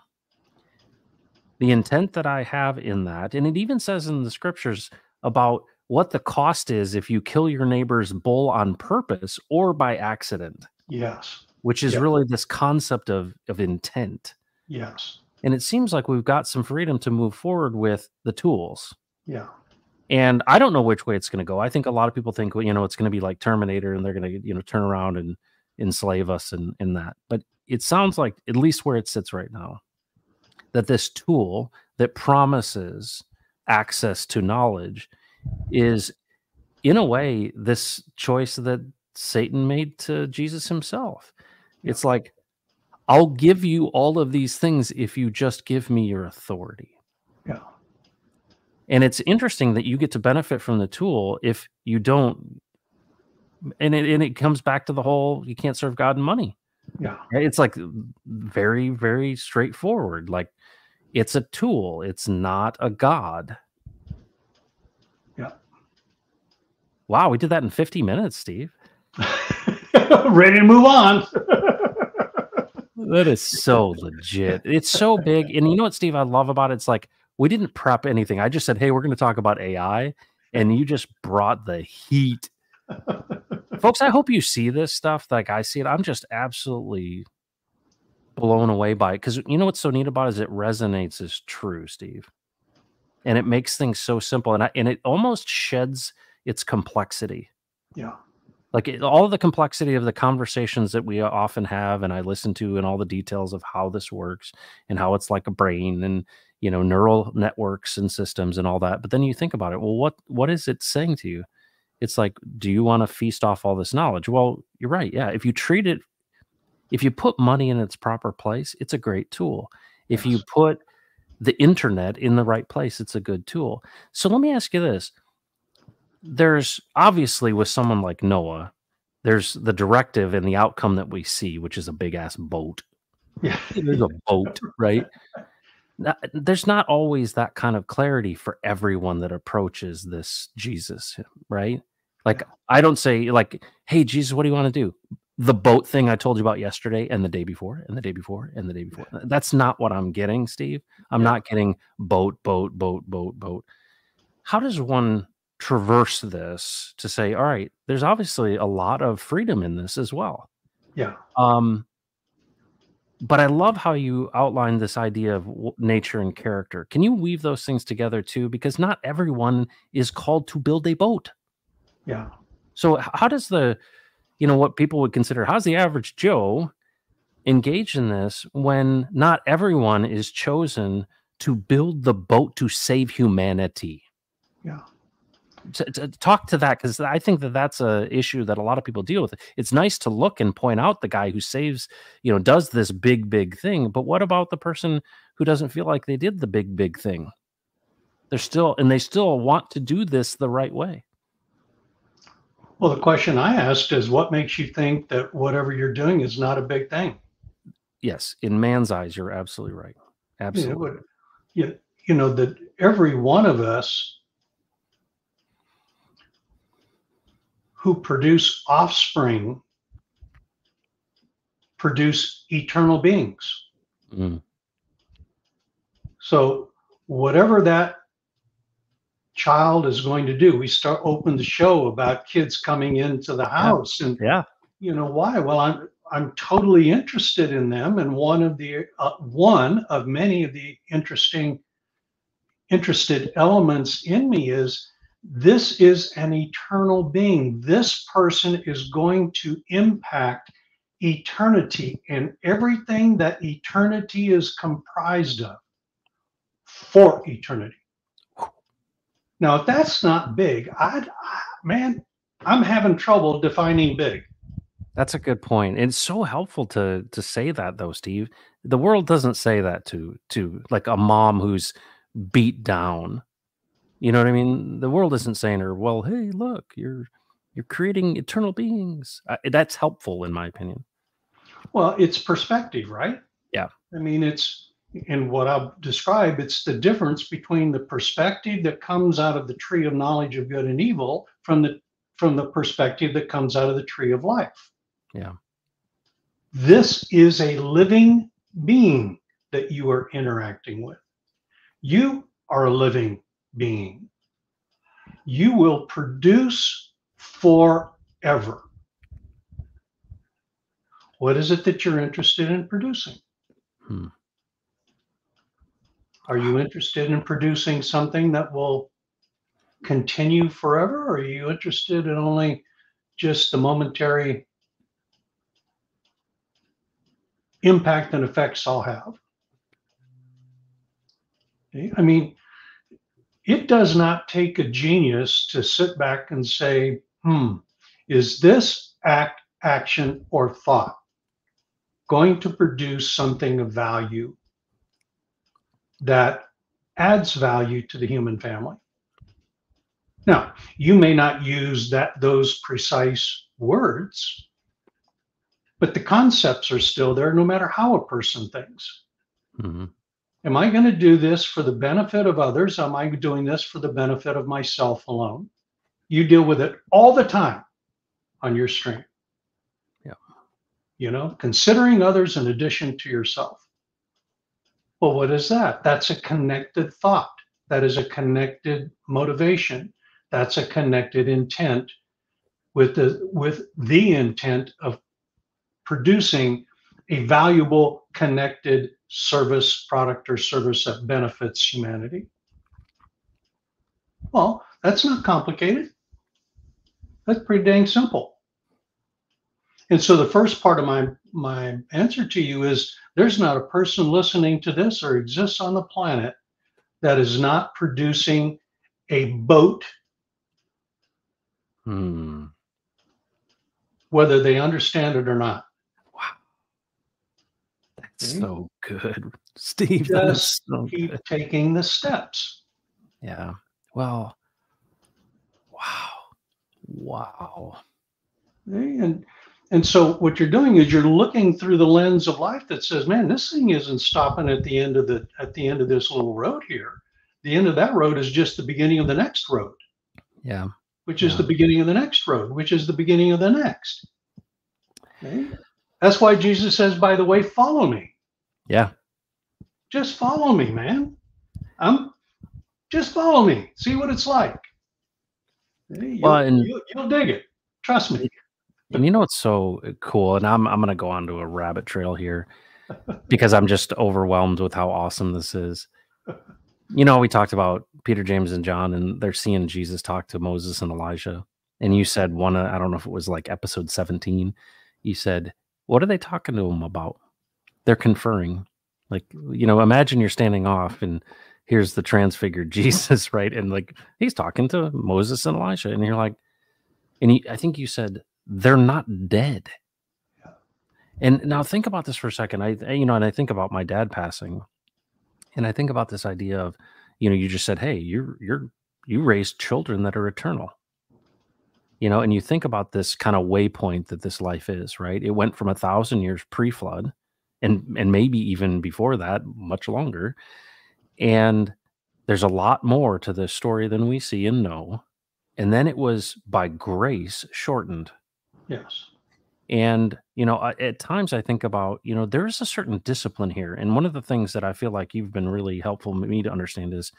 The intent that I have in that, and it even says in the scriptures about what the cost is if you kill your neighbor's bull on purpose or by accident, Yes. which is Yeah. really this concept of, of intent. Yes. And it seems like we've got some freedom to move forward with the tools. Yeah. And I don't know which way it's going to go. I think a lot of people think, well, you know, it's going to be like Terminator and they're going to, you know, turn around and enslave us and in that. But it sounds like, at least where it sits right now, that this tool that promises access to knowledge is, in a way, this choice that Satan made to Jesus himself. It's like, I'll give you all of these things if you just give me your authority. Yeah. And it's interesting that you get to benefit from the tool if you don't. And it, and it comes back to the whole you can't serve God and money. Yeah. It's like very, very straightforward. Like it's a tool, it's not a God. Yeah. Wow, we did that in 50 minutes, Steve. (laughs) Ready to move on. That is so legit. It's so big. And you know what, Steve, I love about it? It's like we didn't prep anything. I just said, hey, we're going to talk about AI. And you just brought the heat. Folks, I hope you see this stuff like I see it. I'm just absolutely blown away by it. Because you know what's so neat about it is it resonates as true, Steve. And it makes things so simple. And I, and it almost sheds its complexity. yeah. like it, all the complexity of the conversations that we often have and i listen to and all the details of how this works and how it's like a brain and you know neural networks and systems and all that but then you think about it well what what is it saying to you? It's like do you want to feast off all this knowledge? Well you're right yeah if you treat it if you put money in its proper place it's a great tool. If you put the internet in the right place it's a good tool. So let me ask you this there's obviously with someone like Noah, there's the directive and the outcome that we see, which is a big ass boat. Yeah. (laughs) There's a boat, right? (laughs) There's not always that kind of clarity for everyone that approaches this Jesus, right? Like, I don't say, like, hey, Jesus, what do you want to do? The boat thing I told you about yesterday and the day before and the day before and the day before. That's not what I'm getting, Steve. I'm yeah. not getting boat, boat, boat, boat, boat. How does one traverse this to say, all right, there's obviously a lot of freedom in this as well. Yeah. Um, but I love how you outlined this idea of nature and character. Can you weave those things together too? Because not everyone is called to build a boat. Yeah. So how does the, you know, what people would consider, how's the average Joe engage in this when not everyone is chosen to build the boat to save humanity? Yeah to, to talk to that because I think that that's a issue that a lot of people deal with. It's nice to look and point out the guy who saves, you know, does this big big thing, but what about the person who doesn't feel like they did the big big thing? They're still and they still want to do this the right way. Well, the question I asked is what makes you think that whatever you're doing is not a big thing? Yes, in man's eyes, you're absolutely right. Absolutely. You know, you know that every one of us who produce offspring produce eternal beings. Mm. So whatever that child is going to do, we start open the show about kids coming into the house yeah. and yeah, you know why? Well, I'm I'm totally interested in them, and one of the uh, one of many of the interesting interested elements in me is this is an eternal being. This person is going to impact eternity and everything that eternity is comprised of for eternity. Now, if that's not big, I'd, I, man, I'm having trouble defining big. That's a good point. It's so helpful to to say that though, Steve. The world doesn't say that to to like a mom who's beat down you know what I mean? The world isn't saying her, "Well, hey, look, you're you're creating eternal beings." Uh, that's helpful, in my opinion. Well, it's perspective, right? Yeah. I mean, it's in what I'll describe. It's the difference between the perspective that comes out of the tree of knowledge of good and evil from the from the perspective that comes out of the tree of life. Yeah. This is a living being that you are interacting with. You are a living being. You will produce forever. What is it that you're interested in producing? Hmm. Are you interested in producing something that will continue forever? Or are you interested in only just the momentary impact and effects I'll have? I mean, it does not take a genius to sit back and say, hmm, is this act, action, or thought going to produce something of value that adds value to the human family? Now, you may not use that those precise words, but the concepts are still there no matter how a person thinks. Mm-hmm. Am I going to do this for the benefit of others? Am I doing this for the benefit of myself alone? You deal with it all the time on your stream. Yeah. You know, considering others in addition to yourself. Well, what is that? That's a connected thought. That is a connected motivation. That's a connected intent with the with the intent of producing a valuable connected service, product, or service that benefits humanity? Well, that's not complicated. That's pretty dang simple. And so the first part of my my answer to you is there's not a person listening to this or exists on the planet that is not producing a boat, Hmm. whether they understand it or not. Mhm. so good, (laughs) Steve. Just so keep good. taking the steps. Yeah. Well. Wow. Wow. And and so what you're doing is you're looking through the lens of life that says, man, this thing isn't stopping at the end of the at the end of this little road here. The end of that road is just the beginning of the next road, Yeah. which is Yeah. the beginning of the next road, which is the beginning of the next. Okay? That's why Jesus says, by the way, follow me. Yeah. Just follow me, man. I'm just follow me. See what it's like. You'll, Well, and- you'll, you'll dig it. Trust me. And you know what's so cool? And I'm I'm gonna go onto a rabbit trail here because I'm just overwhelmed with how awesome this is. You know, we talked about Peter, James, and John, and they're seeing Jesus talk to Moses and Elijah. And you said one, I don't know if it was like episode 17. You said, "What are they talking to him about?" They're conferring. Like, you know, imagine you're standing off, and here's the transfigured (laughs) Jesus, right? And like he's talking to Moses and Elijah, and you're like, and he, I think you said they're not dead. Yeah. And now think about this for a second. I, I- you know, and I think about my dad passing, and I think about this idea of, you know, you just said, hey, you're you're you raised children that are eternal. You know, and you think about this kind of waypoint that this life is, right? It went from a thousand years pre-flood, and and maybe even before that, much longer. And there's a lot more to this story than we see and know. And then it was by grace shortened. Yes. And, you know, at times I think about, you know, there is a certain discipline here. And one of the things that I feel like you've been really helpful for me to understand is,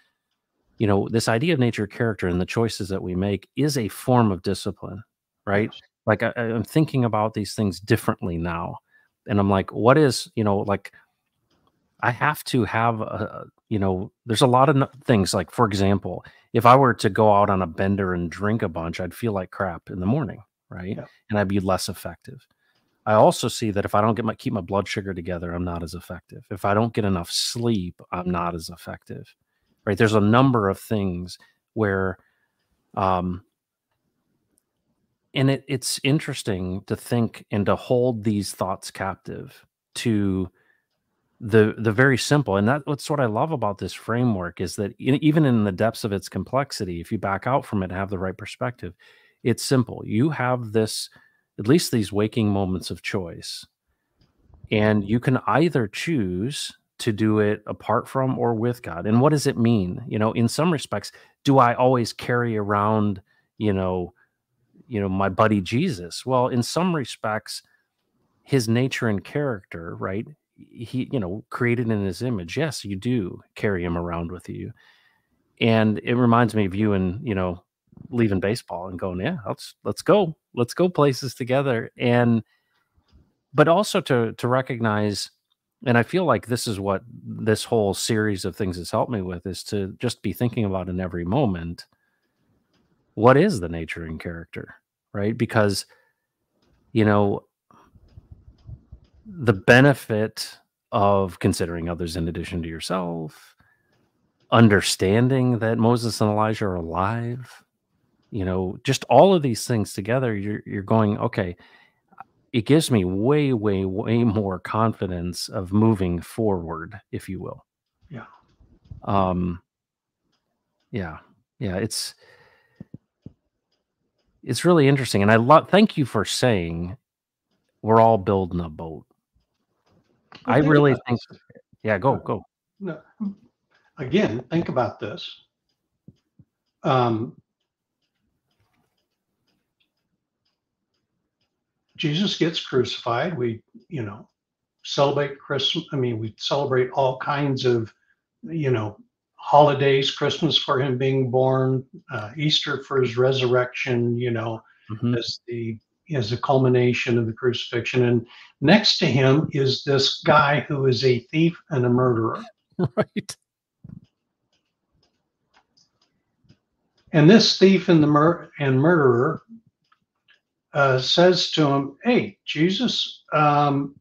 you know, this idea of nature character and the choices that we make is a form of discipline, right? Yes. Like I, I'm thinking about these things differently now. And I'm like, what is, you know, like I have to have a, you know, there's a lot of things like, for example, if I were to go out on a bender and drink a bunch, I'd feel like crap in the morning, right? Yeah. And I'd be less effective. I also see that if I don't get my keep my blood sugar together, I'm not as effective. If I don't get enough sleep, I'm not as effective. Right? There's a number of things where um and it, it's interesting to think and to hold these thoughts captive to the the very simple and that what's what i love about this framework is that even in the depths of its complexity if you back out from it have the right perspective it's simple. You have this at least these waking moments of choice and you can either choose to do it apart from or with god and what does it mean? You know in some respects do i always carry around you know you know my buddy jesus. Well in some respects his nature and character right he you know created in his image. Yes you do carry him around with you. And it reminds me of you and you know leaving baseball and going yeah let's let's go let's go places together. And but also to to recognize and i feel like this is what this whole series of things has helped me with is to just be thinking about in every moment what is the nature and character right because you know the benefit of considering others in addition to yourself understanding that moses and elijah are alive you know just all of these things together you're you're going okay it gives me way way way more confidence of moving forward if you will Yeah. um yeah yeah it's it's really interesting and i love thank you for saying we're all building a boat Well, I really think- this. yeah go go No, again, think about this. Um, Jesus gets crucified. We, you know, celebrate Christmas. I mean, we celebrate all kinds of, you know, holidays. Christmas for him being born, uh, Easter for his resurrection. You know, Mhm. as the as the culmination of the crucifixion. And next to him is this guy who is a thief and a murderer. (laughs) right And this thief and the mur- and murderer uh, says to him, Hey, Jesus, um,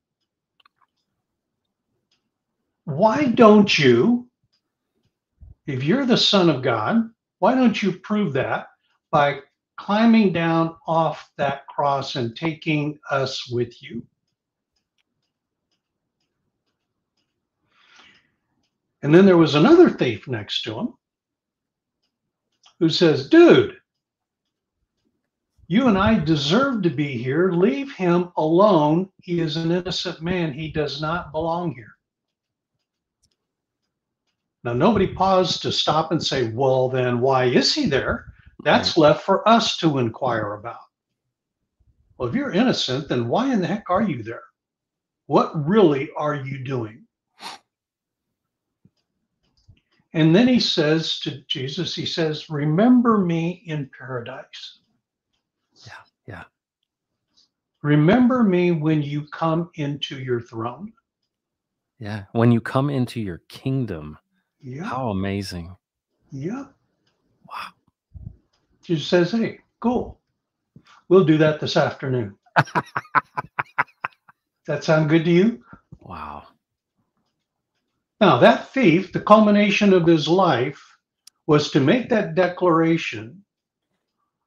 why don't you, if you're the Son of God, why don't you prove that by climbing down off that cross and taking us with you? And then there was another thief next to him who says, Dude, you and I deserve to be here. Leave him alone. He is an innocent man. He does not belong here. Now, nobody paused to stop and say, Well, then why is he there? That's left for us to inquire about. Well, if you're innocent, then why in the heck are you there? What really are you doing? And then he says to Jesus, he says, Remember me in paradise. Yeah, yeah. Remember me when you come into your throne. Yeah. When you come into your kingdom, Yeah. how amazing. Yeah. Wow. She says, Hey, cool. We'll do that this afternoon. (laughs) that sound good to you? Wow. Now, that thief, the culmination of his life was to make that declaration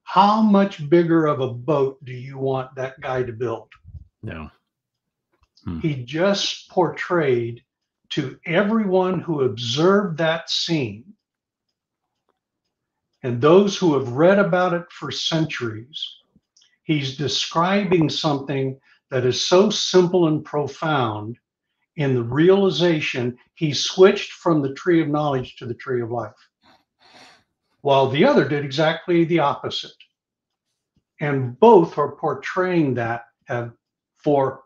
how much bigger of a boat do you want that guy to build? No. Hmm. He just portrayed to everyone who observed that scene and those who have read about it for centuries, he's describing something that is so simple and profound in the realization he switched from the tree of knowledge to the tree of life, while the other did exactly the opposite. And both are portraying that have for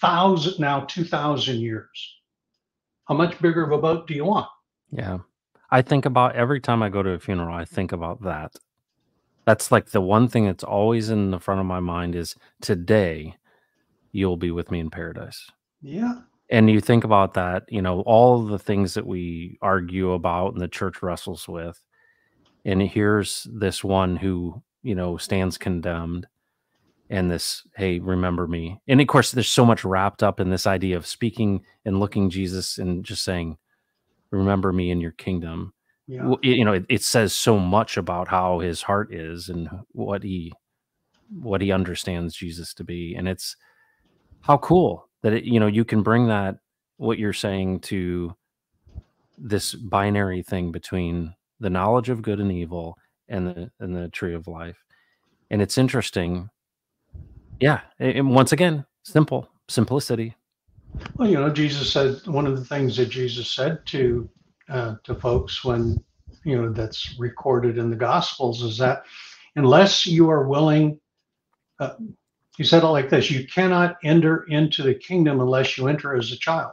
thousand now two thousand years. How much bigger of a boat do you want? Yeah. I think about every time I go to a funeral, I think about that. That's like the one thing that's always in the front of my mind is today you'll be with me in paradise. Yeah, And you think about that, you know, all the things that we argue about and the church wrestles with. And here's this one who, you know, stands condemned and this, hey, remember me. And of course, there's so much wrapped up in this idea of speaking and looking Jesus and just saying, remember me in your kingdom. yeah, it- you know, it, it says so much about how his heart is and what he what he understands Jesus to be. And it's how cool that it, you know, you can bring that what you're saying to this binary thing between the knowledge of good and evil and the and the tree of life. And it's interesting. Yeah. And once again, simple, simplicity. Well, you know, Jesus said one of the things that Jesus said to uh, to folks when you know that's recorded in the Gospels is that unless you are willing, uh, he said it like this: you cannot enter into the kingdom unless you enter as a child.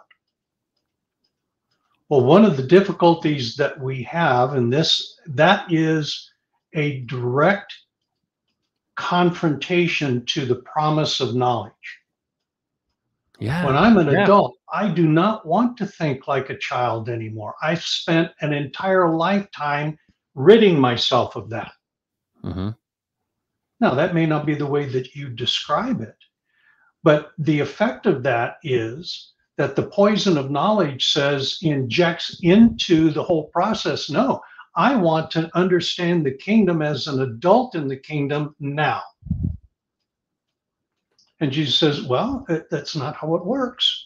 Well, one of the difficulties that we have in this that is a direct confrontation to the promise of knowledge Yeah. when I'm an Yeah. adult, I do not want to think like a child anymore. I've spent an entire lifetime ridding myself of that. hmm Now, that may not be the way that you describe it, but the effect of that is that the poison of knowledge says injects into the whole process. No, I want to understand the kingdom as an adult in the kingdom now. And Jesus says, Well, that's not how it works.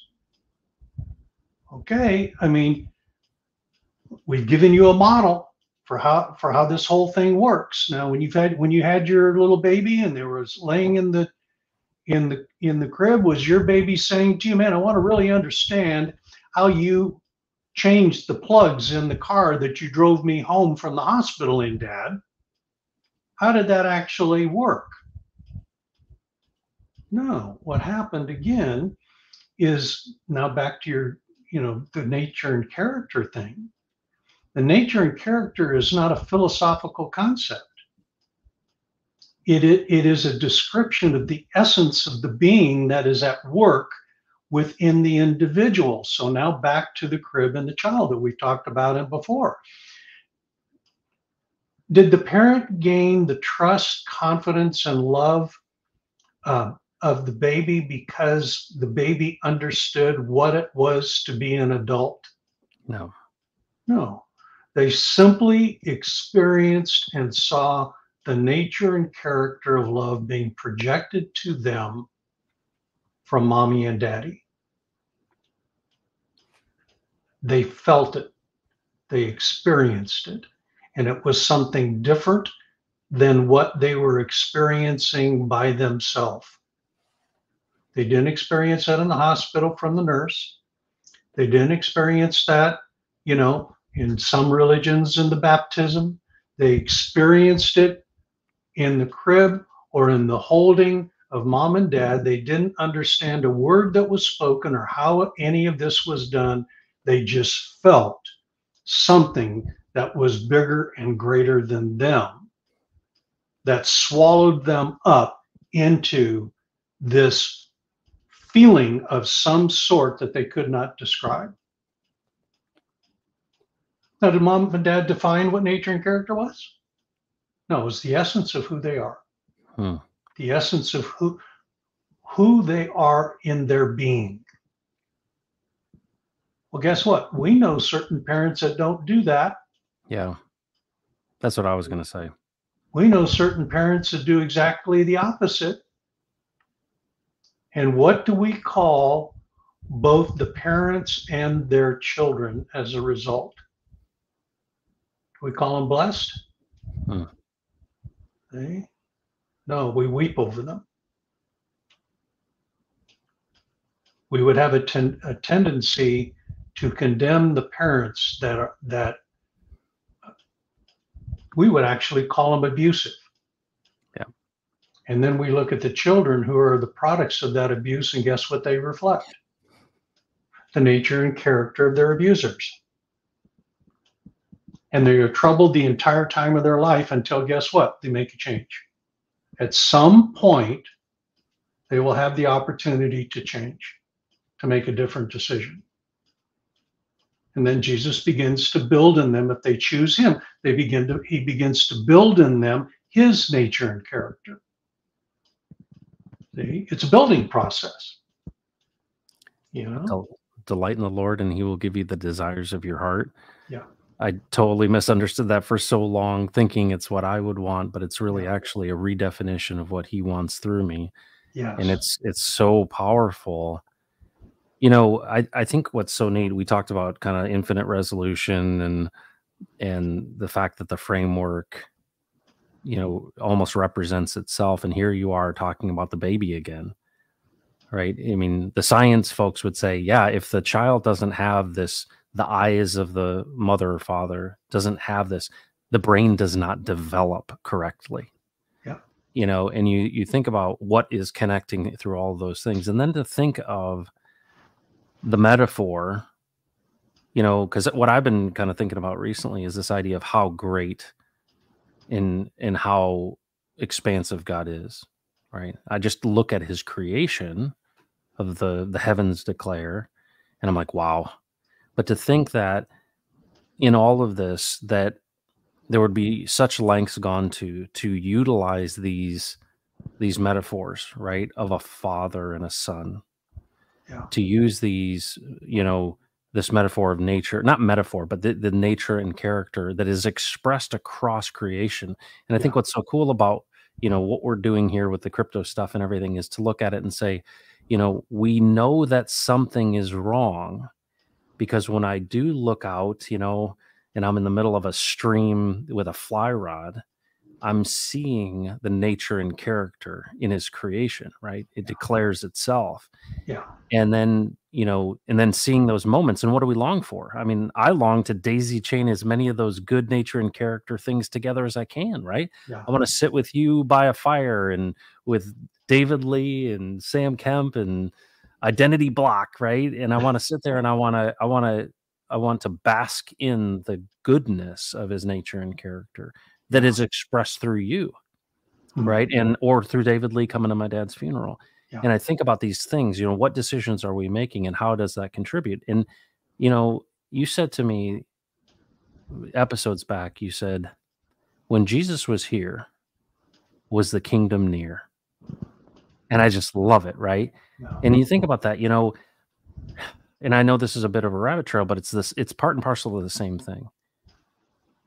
Okay, I mean, we've given you a model for how for how this whole thing works. Now, when you've had when you had your little baby and there was laying in the in the in the crib, was your baby saying to you, "Man, I want to really understand how you changed the plugs in the car that you drove me home from the hospital in, Dad? How did that actually work?" No, what happened again is now back to your, you know, the nature and character thing. The nature and character is not a philosophical concept. It, it, it is a description of the essence of the being that is at work within the individual. So now back to the crib and the child that we talked about it before. Did the parent gain the trust, confidence, and love uh, of the baby because the baby understood what it was to be an adult? No. No. They simply experienced and saw the nature and character of love being projected to them from mommy and daddy. They felt it, they experienced it, and it was something different than what they were experiencing by themselves. They didn't experience that in the hospital from the nurse. They didn't experience that, you know, in some religions in the baptism. They experienced it in the crib or in the holding of mom and dad. They didn't understand a word that was spoken or how any of this was done. They just felt something that was bigger and greater than them that swallowed them up into this feeling of some sort that they could not describe. Now, did mom and dad define what nature and character was? No, it was the essence of who they are. Hmm. The essence of who who they are in their being. Well, guess what? We know certain parents that don't do that. Yeah. That's what I was going to say. We know certain parents that do exactly the opposite. And what do we call both the parents and their children as a result? Do we call them blessed? Hmm. Okay. No, we weep over them. We would have a, ten, a tendency to condemn the parents that are that we would actually call them abusive. Yeah. And then we look at the children who are the products of that abuse, and guess what they reflect? The nature and character of their abusers. And they are troubled the entire time of their life until guess what? They make a change. At some point, they will have the opportunity to change, to make a different decision. And then Jesus begins to build in them. If they choose him, they begin to he begins to build in them his nature and character. See, it's a building process. You know, delight in the Lord, and He will give you the desires of your heart. Yeah. I totally misunderstood that for so long, thinking it's what I would want, but it's really actually a redefinition of what He wants through me. Yeah. and it's it's so powerful you know i i think what's so neat we talked about kind of infinite resolution and and the fact that the framework you know almost represents itself and here you are talking about the baby again right i mean the science folks would say yeah if the child doesn't have this the eyes of the mother or father doesn't have this the brain does not develop correctly. Yeah. you know and you you think about what is connecting through all those things. And then to think of the metaphor you know because what i've been kind of thinking about recently is this idea of how great and and how expansive god is right? I just look at his creation of the the heavens declare and i'm like wow but to think that in all of this that there would be such lengths gone to to utilize these these metaphors right of a father and a son Yeah. to use these you know this metaphor of nature not metaphor but the, the nature and character that is expressed across creation and i think what's so cool about you know what we're doing here with the crypto stuff and everything is to look at it and say you know we know that something is wrong because when i do look out you know and i'm in the middle of a stream with a fly rod i'm seeing the nature and character in his creation right? It declares itself. Yeah. and then you know and then seeing those moments and what do we long for? I mean i long to daisy chain as many of those good nature and character things together as i can right? Yeah. i want to sit with you by a fire and with david lee and sam kemp and identity block right? And i want to sit there and i want to i want to i want to bask in the goodness of his nature and character that is expressed through you Mhm. right? And or through david lee coming to my dad's funeral. Yeah. and i think about these things you know what decisions are we making and how does that contribute? And you know you said to me episodes back you said when jesus was here was the kingdom near and I just love it, right? And you think about that, you know, and I know this is a bit of a rabbit trail, but it's this, it's part and parcel of the same thing.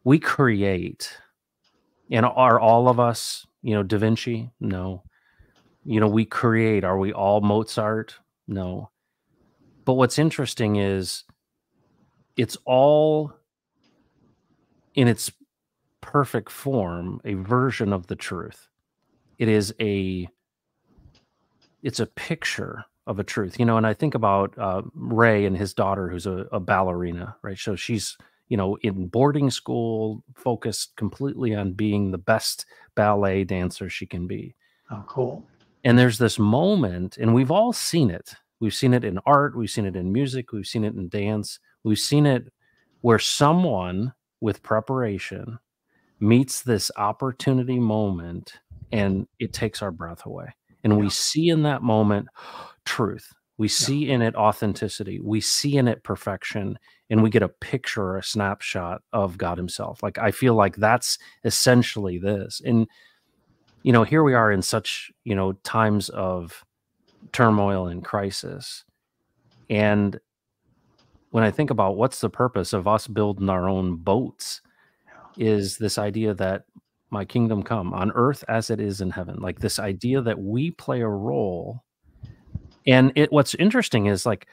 We create, and are all of us, you know, Da Vinci? No. You know, we create. Are we all Mozart? No. But what's interesting is it's all in its perfect form a version of the truth. It is a it's a picture of a truth, you know. And I think about uh, Ray and his daughter, who's a, a ballerina, right? So she's you know in boarding school, focused completely on being the best ballet dancer she can be. Oh, cool. And there's this moment, and we've all seen it. We've seen it in art, we've seen it in music, we've seen it in dance, we've seen it where someone with preparation meets this opportunity moment and it takes our breath away. And we see in that moment truth. We see in it authenticity. We see in it perfection. And we get a picture or a snapshot of God Himself. Like, I feel like that's essentially this. And, you know, here we are in such, you know, times of turmoil and crisis. And when I think about what's the purpose of us building our own boats, is this idea that my kingdom come on earth as it is in heaven. Like this idea that we play a role. And it what's interesting is like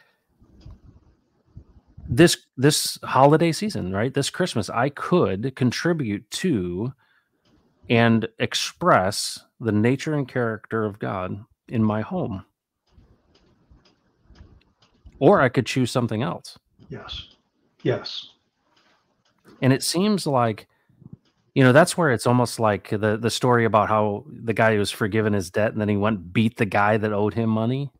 this this holiday season, right? This Christmas, I could contribute to and express the nature and character of God in my home. Or I could choose something else. Yes. Yes. And it seems like, you know, that's where it's almost like the the story about how the guy was forgiven his debt and then he went beat the guy that owed him money.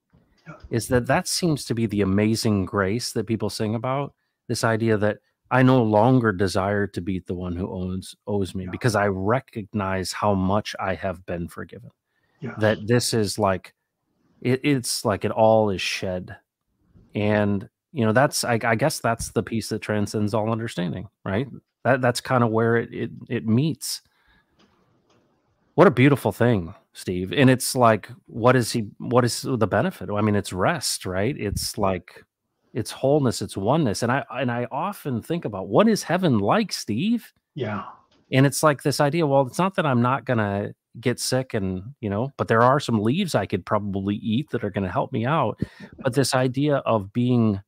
Is that that seems to be the amazing grace that people sing about? This idea that I no longer desire to beat the one who owns owes me Yeah. because I recognize how much I have been forgiven. Yes. That this is like it, it's like it all is shed. And you know, that's I, I guess that's the piece that transcends all understanding, right? That that's kind of where it, it it meets. What a beautiful thing, Steve. And it's like, what is he what is the benefit? I mean, it's rest, right? It's like it's wholeness, it's oneness. And I and I often think about what is heaven like, Steve? yeah. And it's like this idea, well, it's not that I'm not gonna get sick and you know, but there are some leaves I could probably eat that are gonna help me out. But this idea of being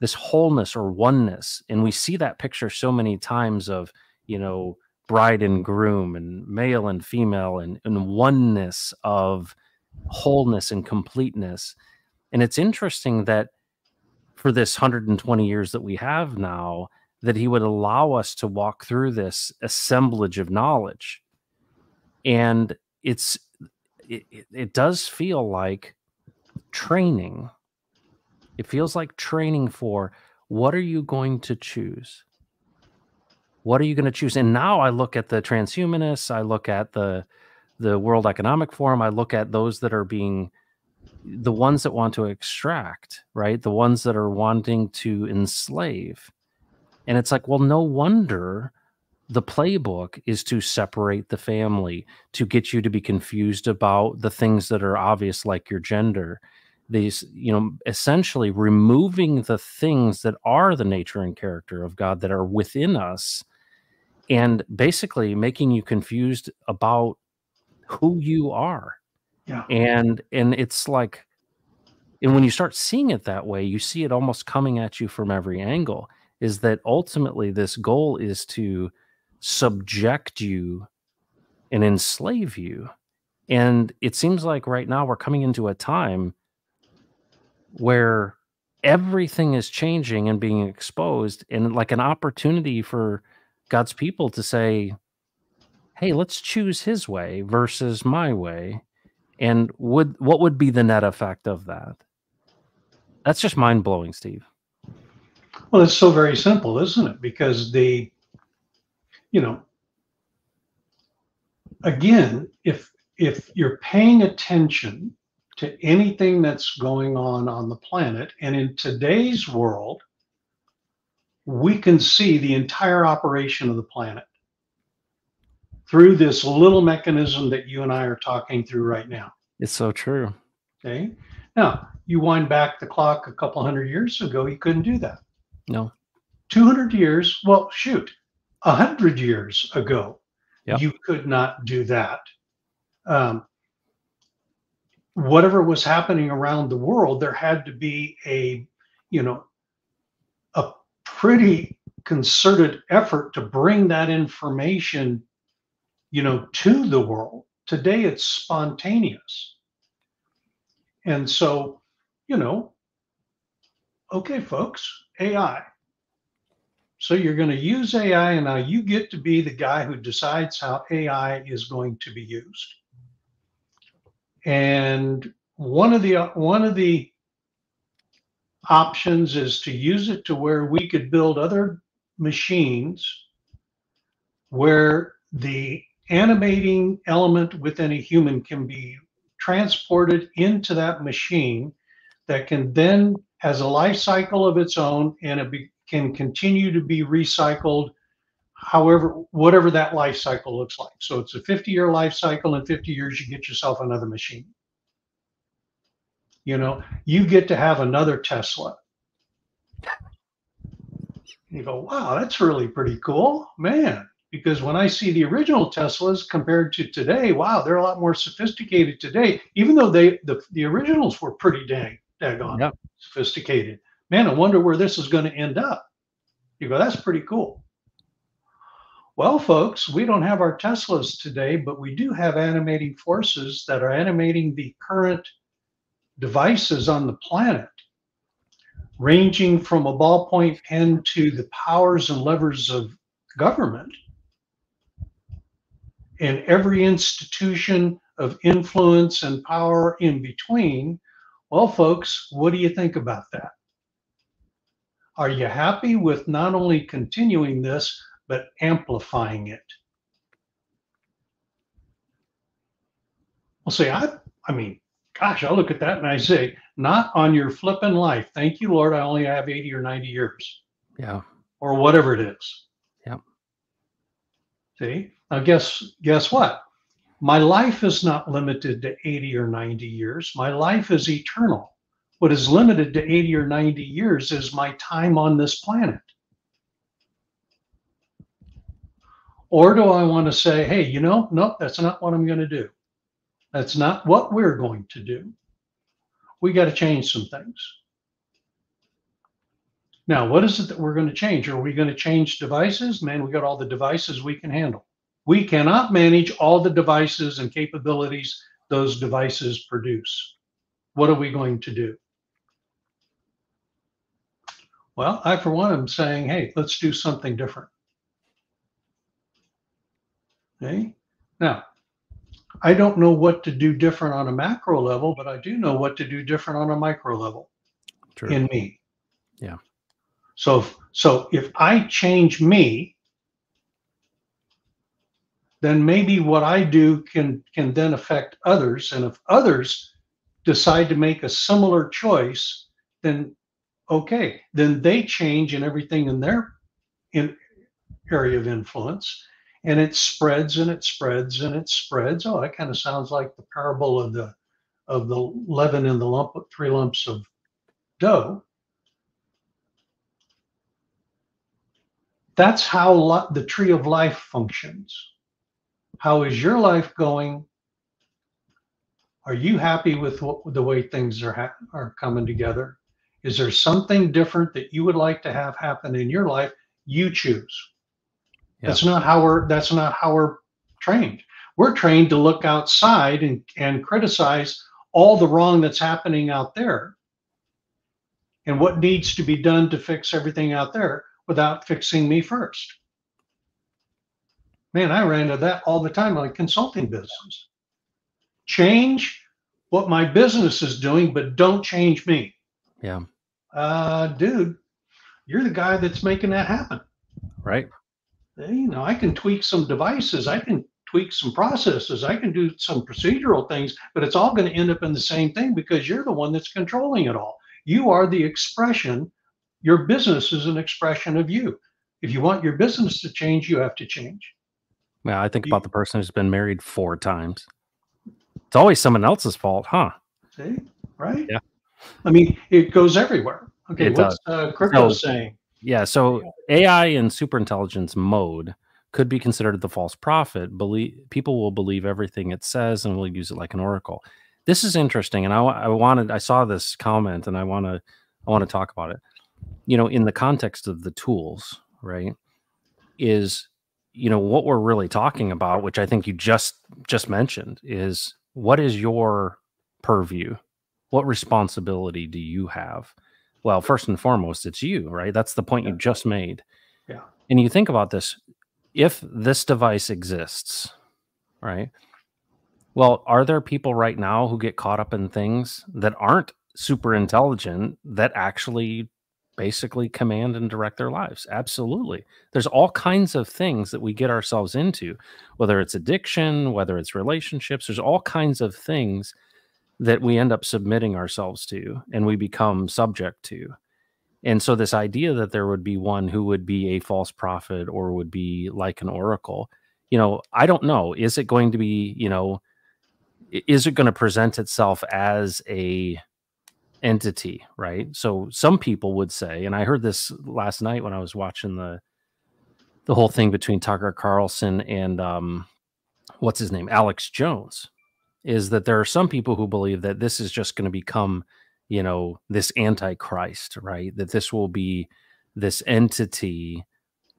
this wholeness or oneness and we see that picture so many times of you know bride and groom and male and female and, and oneness of wholeness and completeness. And it's interesting that for this 120 years that we have now that he would allow us to walk through this assemblage of knowledge. And it's it, it, it does feel like training it feels like training for what are you going to choose? What are you going to choose? And now I look at the transhumanists, I look at the the World Economic Forum, I look at those that are being the ones that want to extract, right? The ones that are wanting to enslave. And it's like, well, no wonder the playbook is to separate the family, to get you to be confused about the things that are obvious, like your gender, these you know essentially removing the things that are the nature and character of god that are within us and basically making you confused about who you are Yeah. and and it's like and when you start seeing it that way you see it almost coming at you from every angle is that ultimately this goal is to subject you and enslave you and it seems like right now we're coming into a time where everything is changing and being exposed and like an opportunity for God's people to say, "Hey, let's choose his way versus my way." And would what would be the net effect of that? That's just mind-blowing, Steve. Well, it's so very simple, isn't it? Because the, you know, again, if if you're paying attention to anything that's going on on the planet, and in today's world, we can see the entire operation of the planet through this little mechanism that you and I are talking through right now. It's so true. Okay. Now, you wind back the clock a couple hundred years ago, you couldn't do that. No. 200 years, well, shoot, 100 years ago, Yep. you could not do that. Um, whatever was happening around the world, there had to be a, you know, a pretty concerted effort to bring that information, you know, to the world. Today it's spontaneous. And so, you know, okay, folks, AI. So you're going to use AI, and now you get to be the guy who decides how AI is going to be used. And one of the one of the options is to use it to where we could build other machines where the animating element within a human can be transported into that machine that can then has a life cycle of its own and it be, can continue to be recycled however whatever that life cycle looks like. So it's a 50 year life cycle in 50 years you get yourself another machine. You know you get to have another tesla. You go wow that's really pretty cool man. Because when i see the original teslas compared to today wow they're a lot more sophisticated today even though they the, the originals were pretty dang daggone Yep. sophisticated. Man i wonder where this is going to end up. You go that's pretty cool well, folks, we don't have our Teslas today, but we do have animating forces that are animating the current devices on the planet, ranging from a ballpoint pen to the powers and levers of government. And every institution of influence and power in between. Well, folks, what do you think about that? Are you happy with not only continuing this, but amplifying it. Well, say, I, I mean, gosh, I look at that and I say, not on your flipping life. Thank you, Lord. I only have 80 or 90 years Yeah. or whatever it is. Yep. See, now guess, guess what? My life is not limited to 80 or 90 years. My life is eternal. What is limited to 80 or 90 years is my time on this planet. Or do I want to say, hey, you know, no, that's not what I'm going to do. That's not what we're going to do. We got to change some things. Now, what is it that we're going to change? Are we going to change devices? Man, we got all the devices we can handle. We cannot manage all the devices and capabilities those devices produce. What are we going to do? Well, I, for one, am saying, hey, let's do something different. Eh? Okay. Now, I don't know what to do different on a macro level, but I do know what to do different on a micro level True. in me. Yeah. So, so if I change me, then maybe what I do can can then affect others. And if others decide to make a similar choice, then okay, then they change in everything in their in area of influence and it spreads and it spreads and it spreads. Oh, that kind of sounds like the parable of the of the leaven in the lump three lumps of dough. That's how li- the tree of life functions. How is your life going? Are you happy with what, the way things are ha- are coming together? Is there something different that you would like to have happen in your life? You choose. Yeah. That's not how we're that's not how we're trained. We're trained to look outside and, and criticize all the wrong that's happening out there and what needs to be done to fix everything out there without fixing me first. Man, I ran into that all the time on consulting business. Change what my business is doing, but don't change me. Yeah. Uh, dude, you're the guy that's making that happen Right. You know, I can tweak some devices, I can tweak some processes, I can do some procedural things, but it's all going to end up in the same thing because you're the one that's controlling it all. You are the expression, your business is an expression of you. If you want your business to change, you have to change. Yeah. I think You- about the person who's been married four times It's always someone else's fault, huh? See, right? Yeah. I mean, it goes everywhere. Okay, It what's uh, crypto So- saying? Yeah. So AI in superintelligence mode could be considered the false prophet. Believe people will believe everything it says and will use it like an oracle. This is interesting, and I, I wanted I saw this comment, and I want to I want to talk about it. You know, in the context of the tools, right? Is you know what we're really talking about, which I think you just just mentioned, is what is your purview? What responsibility do you have? Well, first and foremost, it's you, right? That's the point you just made. Yeah. And you think about this if this device exists, right? Well, are there people right now who get caught up in things that aren't super intelligent that actually basically command and direct their lives? Absolutely. There's all kinds of things that we get ourselves into, whether it's addiction, whether it's relationships, there's all kinds of things that we end up submitting ourselves to and we become subject to. And so, this idea that there would be one who would be a false prophet or would be like an oracle, you know, I don't know. Is it going to be, you know, is it going to present itself as a entity, right? So, some people would say, and I heard this last night when I was watching the the whole thing between Tucker Carlson and um, what's his name, Alex Jones, is that there are some people who believe that this is just going to become you know this antichrist right? That this will be this entity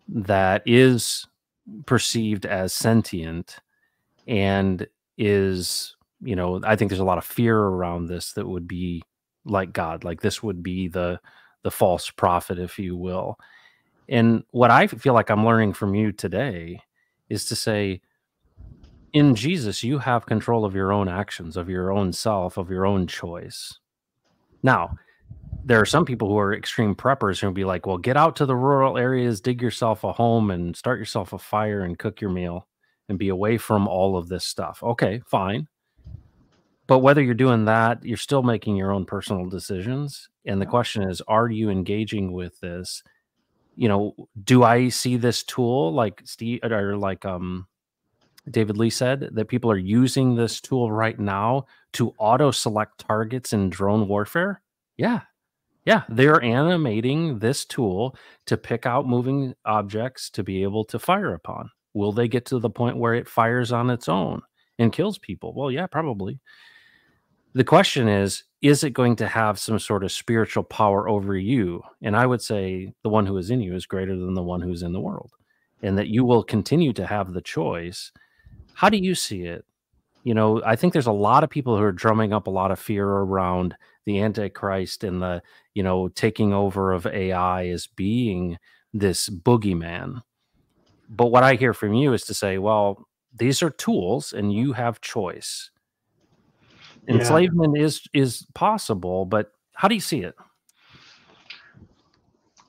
that is perceived as sentient and is you know i think there's a lot of fear around this that would be like god like this would be the the false prophet if you will. And what i feel like i'm learning from you today is to say in jesus you have control of your own actions of your own self of your own choice now, there are some people who are extreme preppers who will be like, well, get out to the rural areas, dig yourself a home, and start yourself a fire and cook your meal and be away from all of this stuff. Okay, fine. But whether you're doing that, you're still making your own personal decisions. And the question is, are you engaging with this? You know, do I see this tool like Steve or like um David Lee said that people are using this tool right now to auto select targets in drone warfare? Yeah. Yeah. They're animating this tool to pick out moving objects to be able to fire upon. Will they get to the point where it fires on its own and kills people? Well, yeah, probably. The question is is it going to have some sort of spiritual power over you? And I would say the one who is in you is greater than the one who's in the world, and that you will continue to have the choice how do you see it? You know, I think there's a lot of people who are drumming up a lot of fear around the Antichrist and the, you know, taking over of AI as being this boogeyman. But what I hear from you is to say, well, these are tools and you have choice. Yeah. Enslavement is is possible, but how do you see it?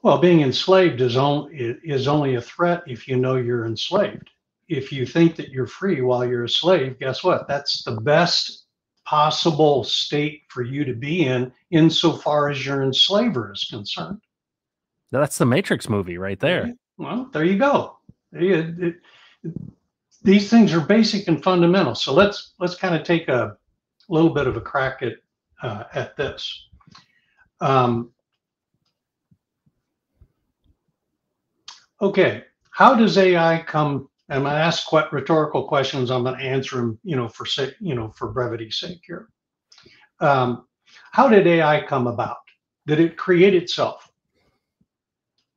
Well, being enslaved is only is only a threat if you know you're enslaved. If you think that you're free while you're a slave, guess what? That's the best possible state for you to be in, insofar as your enslaver is concerned. That's the Matrix movie right there. Well, there you go. There you- it- these things are basic and fundamental. So let's let's kind of take a little bit of a crack at uh, at this. Um, okay, how does AI come? I'm going to ask quite rhetorical questions. I'm going to answer them, you know, for sake, you know, for brevity's sake here. Um, how did AI come about? Did it create itself?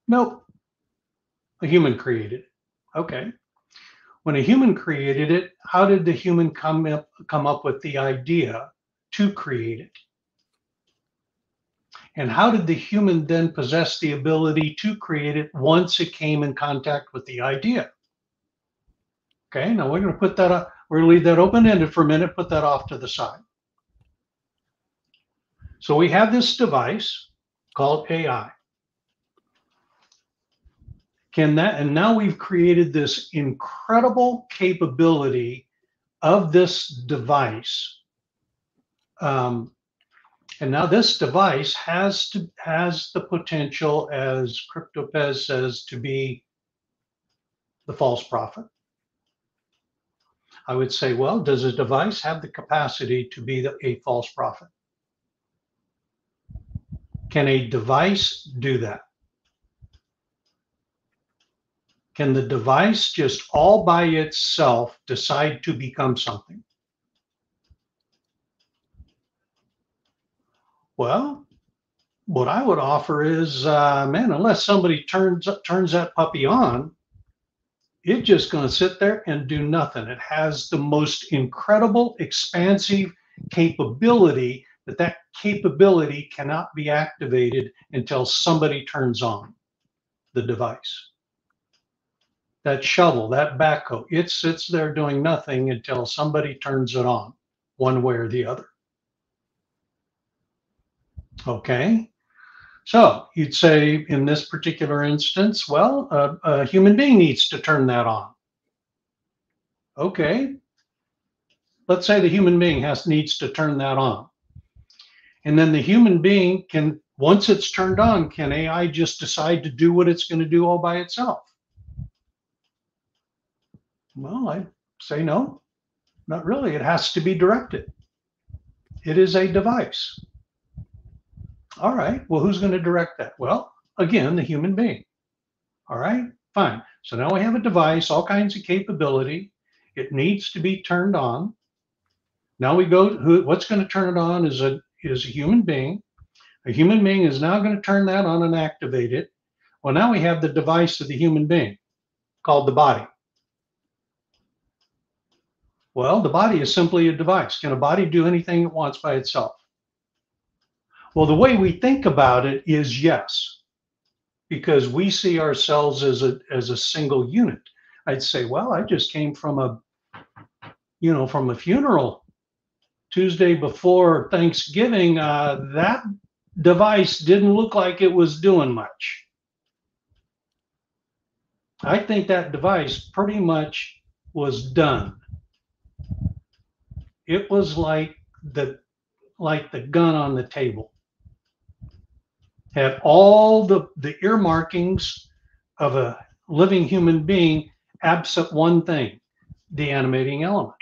Nope. A human created it. Okay. When a human created it, how did the human come up come up with the idea to create it? And how did the human then possess the ability to create it once it came in contact with the idea? Okay, now we're going to put that up, we're going to leave that open ended for a minute, put that off to the side. So we have this device called AI. Can that, and now we've created this incredible capability of this device. Um, and now this device has to has the potential, as CryptoPez says, to be the false prophet. I would say, well, does a device have the capacity to be a false prophet? Can a device do that? Can the device just all by itself decide to become something? Well, what I would offer is, uh, man, unless somebody turns turns that puppy on, it's just going to sit there and do nothing. It has the most incredible, expansive capability but that capability cannot be activated until somebody turns on the device. That shovel, that backhoe, it sits there doing nothing until somebody turns it on, one way or the other. Okay. So you'd say in this particular instance, well, a, a human being needs to turn that on. Okay. Let's say the human being has needs to turn that on. And then the human being can, once it's turned on, can AI just decide to do what it's going to do all by itself? Well, I say no, not really. It has to be directed. It is a device. All right. Well, who's going to direct that? Well, again, the human being. All right. Fine. So now we have a device, all kinds of capability. It needs to be turned on. Now we go. Who? What's going to turn it on is a is a human being. A human being is now going to turn that on and activate it. Well, now we have the device of the human being called the body. Well, the body is simply a device. Can a body do anything it wants by itself? Well, the way we think about it is yes, because we see ourselves as a as a single unit. I'd say, well, I just came from a, you know, from a funeral Tuesday before Thanksgiving. Uh, that device didn't look like it was doing much. I think that device pretty much was done. It was like the like the gun on the table had all the, the earmarkings of a living human being, absent one thing the animating element.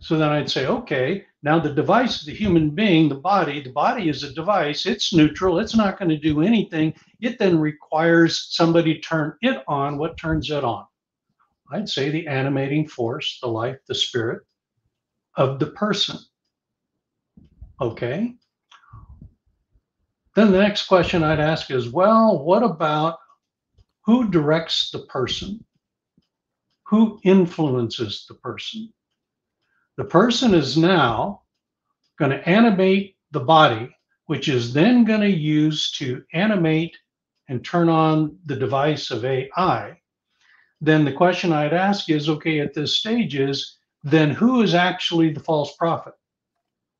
So then I'd say, okay, now the device, the human being, the body, the body is a device, it's neutral, it's not going to do anything. It then requires somebody to turn it on. What turns it on? I'd say the animating force, the life, the spirit of the person. Okay. Then the next question I'd ask is, well, what about who directs the person? Who influences the person? The person is now going to animate the body, which is then going to use to animate and turn on the device of AI. Then the question I'd ask is, okay, at this stage is, then who is actually the false prophet?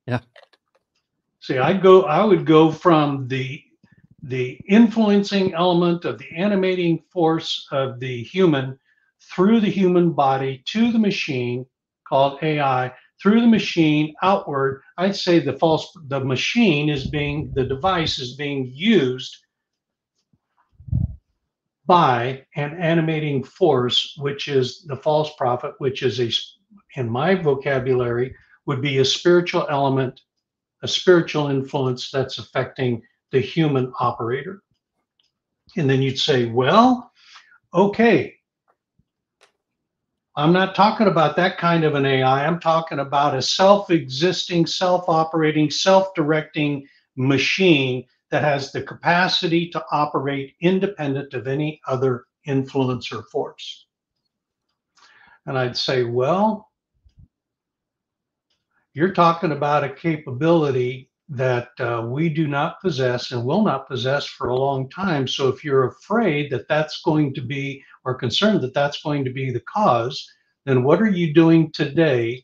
Yeah. See, I go, I would go from the the influencing element of the animating force of the human through the human body to the machine called AI through the machine outward. I'd say the false the machine is being the device is being used by an animating force, which is the false prophet, which is a in my vocabulary would be a spiritual element a spiritual influence that's affecting the human operator. And then you'd say, well, okay, I'm not talking about that kind of an AI. I'm talking about a self existing, self operating, self directing machine that has the capacity to operate independent of any other influence or force. And I'd say, well, you're talking about a capability that uh, we do not possess and will not possess for a long time. So if you're afraid that that's going to be, or concerned that that's going to be the cause, then what are you doing today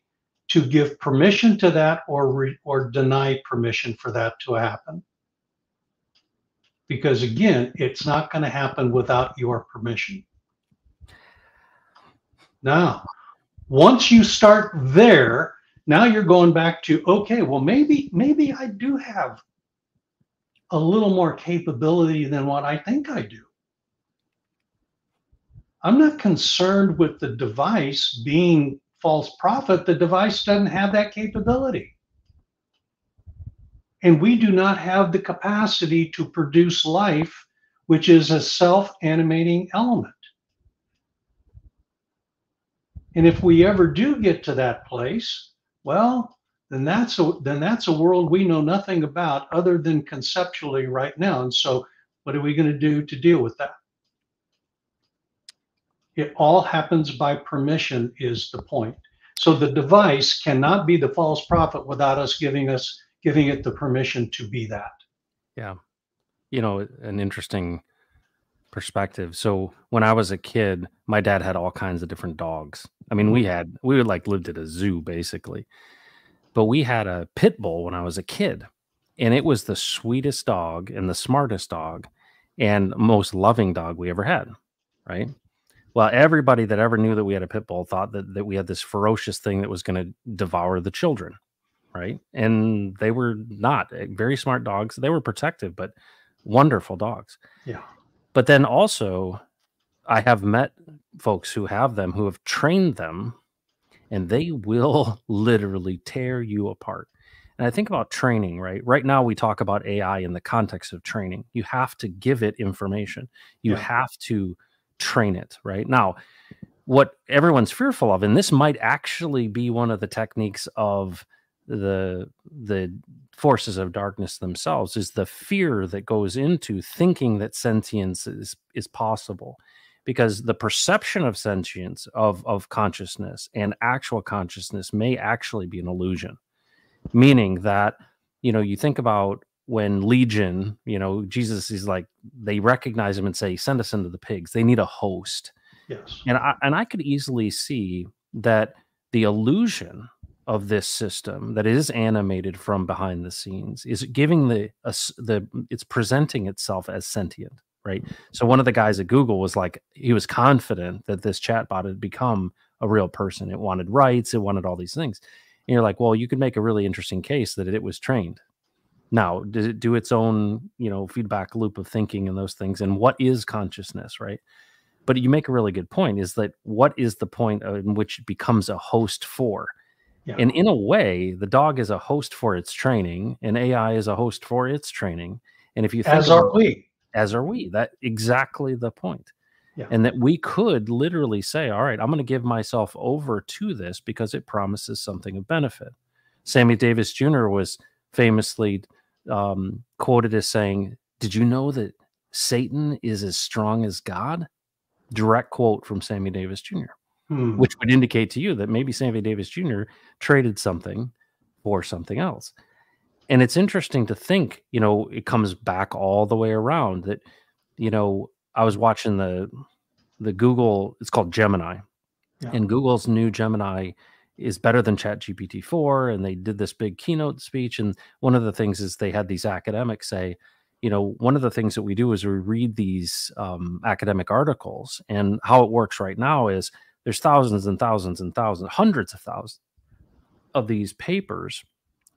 to give permission to that or re, or deny permission for that to happen? Because again, it's not going to happen without your permission. Now, once you start there, now you're going back to okay well maybe maybe i do have a little more capability than what i think i do I'm not concerned with the device being false prophet. The device doesn't have that capability. And we do not have the capacity to produce life, which is a self animating element. And if we ever do get to that place, well, then that's a then that's a world we know nothing about other than conceptually right now. And so what are we going to do to deal with that? It all happens by permission is the point. So the device cannot be the false prophet without us giving us giving it the permission to be that. Yeah. You know, an interesting perspective. So when I was a kid, my dad had all kinds of different dogs. I mean, we had we would like lived at a zoo basically. But we had a pit bull when I was a kid, and it was the sweetest dog and the smartest dog and most loving dog we ever had, right? Well, everybody that ever knew that we had a pit bull thought that, that we had this ferocious thing that was going to devour the children, right? And they were not eh, very smart dogs. They were protective, but wonderful dogs. Yeah. But then also, I have met folks who have them who have trained them and they will (laughs) literally tear you apart. And I think about training, right? Right now, we talk about AI in the context of training. You have to give it information, you yeah. have to train it, right? Now, what everyone's fearful of, and this might actually be one of the techniques of the the forces of darkness themselves is the fear that goes into thinking that sentience is is possible. Because the perception of sentience of of consciousness and actual consciousness may actually be an illusion. Meaning that you know you think about when legion you know jesus is like they recognize him and say send us into the pigs. They need a host. Yes. And i and i could easily see that the illusion of this system that is animated from behind the scenes is giving the uh, the it's presenting itself as sentient right? So one of the guys at google was like he was confident that this chatbot had become a real person. It wanted rights it wanted all these things. And you're like well you could make a really interesting case that it was trained. Now does it do its own you know feedback loop of thinking and those things and what is consciousness right? But you make a really good point is that what is the point in which it becomes a host for yeah. And in a way, the dog is a host for its training, and AI is a host for its training. And if you think as are we, as are we, that exactly the point. Yeah. And that we could literally say, all right, I'm going to give myself over to this because it promises something of benefit. Sammy Davis Jr. was famously um, quoted as saying, Did you know that Satan is as strong as God? Direct quote from Sammy Davis Jr hmm. which would indicate to you that maybe Sammy Davis Jr. traded something for something else. And it's interesting to think, you know, it comes back all the way around that, you know, I was watching the the Google, it's called Gemini. Yeah. And Google's new Gemini is better than Chat GPT 4. And they did this big keynote speech. And one of the things is they had these academics say, you know, one of the things that we do is we read these um, academic articles. And how it works right now is there's thousands and thousands and thousands, hundreds of thousands of these papers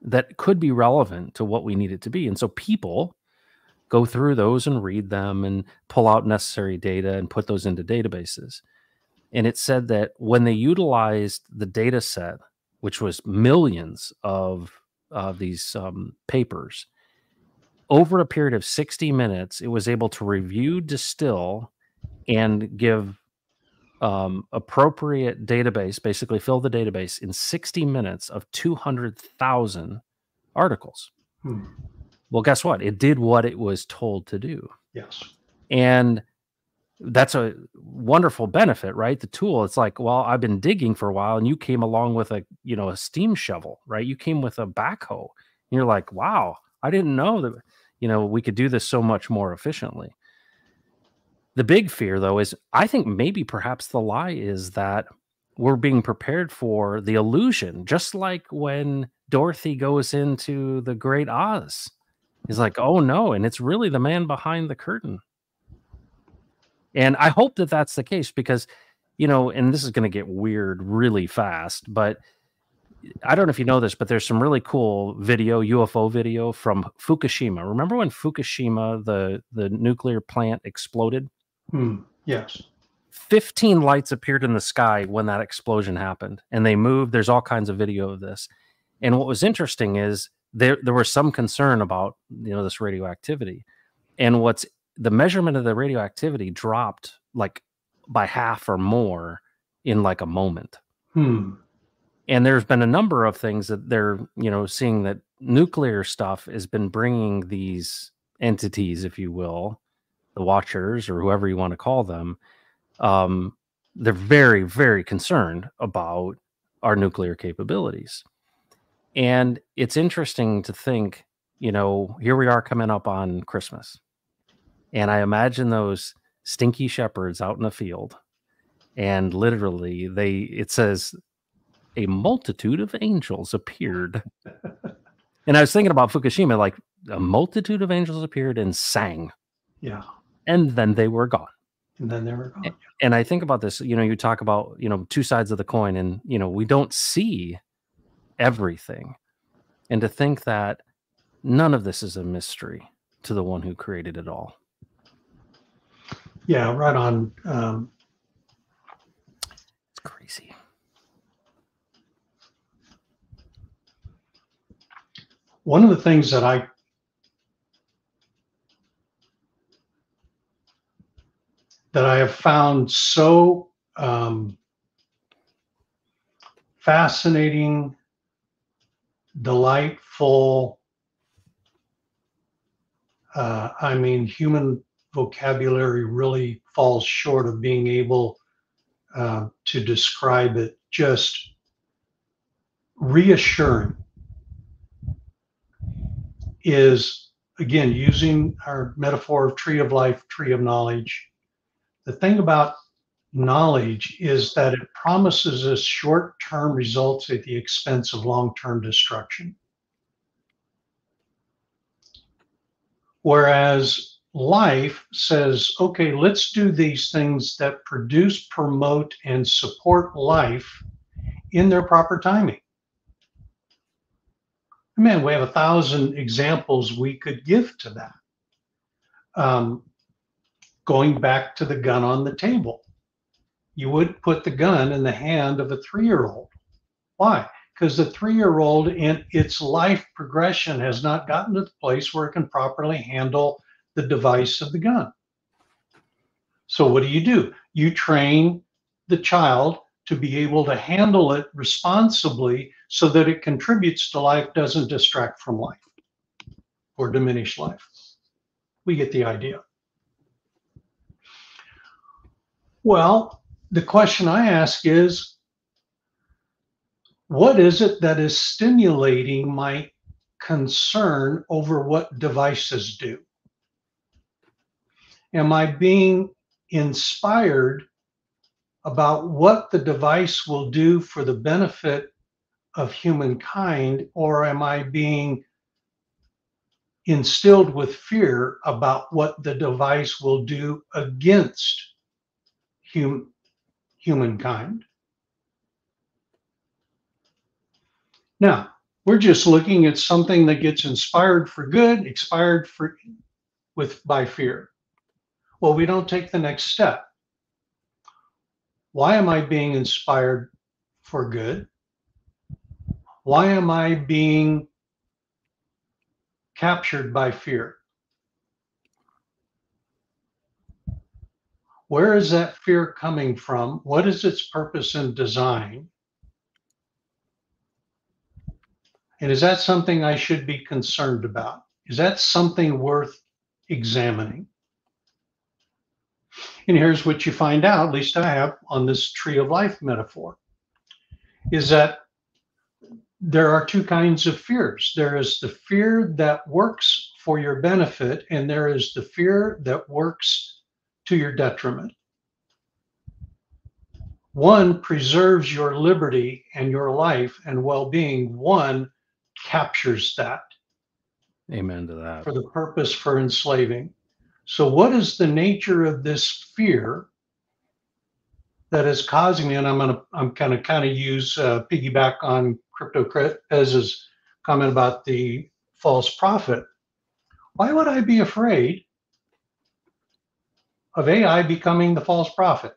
that could be relevant to what we need it to be. And so people go through those and read them and pull out necessary data and put those into databases. And it said that when they utilized the data set, which was millions of uh, these um, papers, over a period of 60 minutes, it was able to review, distill, and give um, appropriate database, basically fill the database in 60 minutes of 200,000 articles. Hmm. Well, guess what? It did what it was told to do. Yes. And that's a wonderful benefit, right? The tool, it's like, well, I've been digging for a while and you came along with a, you know, a steam shovel, right? You came with a backhoe. And you're like, wow, I didn't know that, you know, we could do this so much more efficiently. The big fear, though, is I think maybe perhaps the lie is that we're being prepared for the illusion, just like when Dorothy goes into the Great Oz. He's like, oh no, and it's really the man behind the curtain. And I hope that that's the case because, you know, and this is going to get weird really fast, but I don't know if you know this, but there's some really cool video, UFO video from Fukushima. Remember when Fukushima, the the nuclear plant exploded? Hmm. Yes. 15 lights appeared in the sky when that explosion happened and they moved. There's all kinds of video of this. And what was interesting is there there was some concern about you know this radioactivity. And what's the measurement of the radioactivity dropped like by half or more in like a moment. Hmm. And there's been a number of things that they're, you know, seeing that nuclear stuff has been bringing these entities, if you will, the watchers or whoever you want to call them, um, they're very, very concerned about our nuclear capabilities. And it's interesting to think, you know, here we are coming up on Christmas. And I imagine those stinky shepherds out in the field. And literally, they, it says, a multitude of angels appeared. (laughs) and I was thinking about Fukushima, like a multitude of angels appeared and sang. Yeah. And then they were gone. And then they were gone. And I think about this, you know, you talk about, you know, two sides of the coin, and, you know, we don't see everything. And to think that none of this is a mystery to the one who created it all. Yeah, right on. Um, It's crazy. one of the things that I that I have found so um, fascinating, delightful. Uh, I mean, human vocabulary really falls short of being able uh, to describe it. Just reassuring is again using our metaphor of tree of life, tree of knowledge. The thing about knowledge is that it promises us short term results at the expense of long term destruction. Whereas life says, okay, let's do these things that produce, promote, and support life in their proper timing. Man, we have a thousand examples we could give to that. Um, going back to the gun on the table, you would put the gun in the hand of a three year old. Why? Because the three year old in its life progression has not gotten to the place where it can properly handle the device of the gun. So, what do you do? You train the child to be able to handle it responsibly so that it contributes to life, doesn't distract from life or diminish life. We get the idea. Well, the question I ask is what is it that is stimulating my concern over what devices do? Am I being inspired about what the device will do for the benefit of humankind, or am I being instilled with fear about what the device will do against hum- humankind? Now, we're just looking at something that gets inspired for good, expired for with by fear. Well, we don't take the next step. Why am I being inspired for good? Why am I being captured by fear? Where is that fear coming from? What is its purpose and design? And is that something I should be concerned about? Is that something worth examining? And here's what you find out, at least I have on this tree of life metaphor, is that there are two kinds of fears. There is the fear that works for your benefit, and there is the fear that works to your detriment. One preserves your liberty and your life and well being, one captures that. Amen to that. For the purpose for enslaving. So, what is the nature of this fear that is causing me? And I'm gonna, I'm gonna kind of use uh, piggyback on Crypto Ez's comment about the false prophet. Why would I be afraid of AI becoming the false prophet?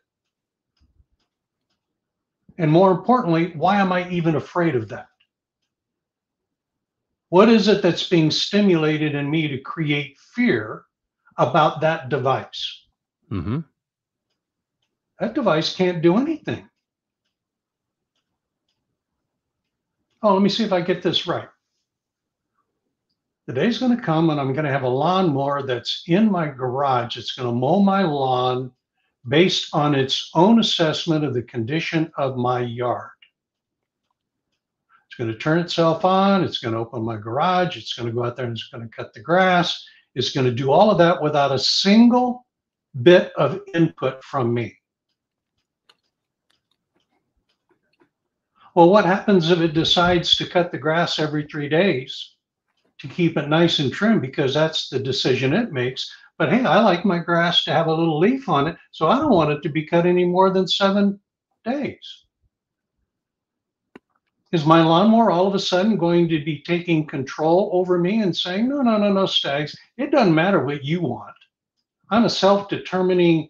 And more importantly, why am I even afraid of that? What is it that's being stimulated in me to create fear about that device? Mm-hmm. That device can't do anything. Oh, let me see if I get this right. The day's going to come when I'm going to have a lawnmower that's in my garage. It's going to mow my lawn based on its own assessment of the condition of my yard. It's going to turn itself on. It's going to open my garage. It's going to go out there and it's going to cut the grass. It's going to do all of that without a single bit of input from me. Well, what happens if it decides to cut the grass every three days to keep it nice and trim because that's the decision it makes? But hey, I like my grass to have a little leaf on it, so I don't want it to be cut any more than seven days. Is my lawnmower all of a sudden going to be taking control over me and saying, no, no, no, no, Staggs, it doesn't matter what you want. I'm a self determining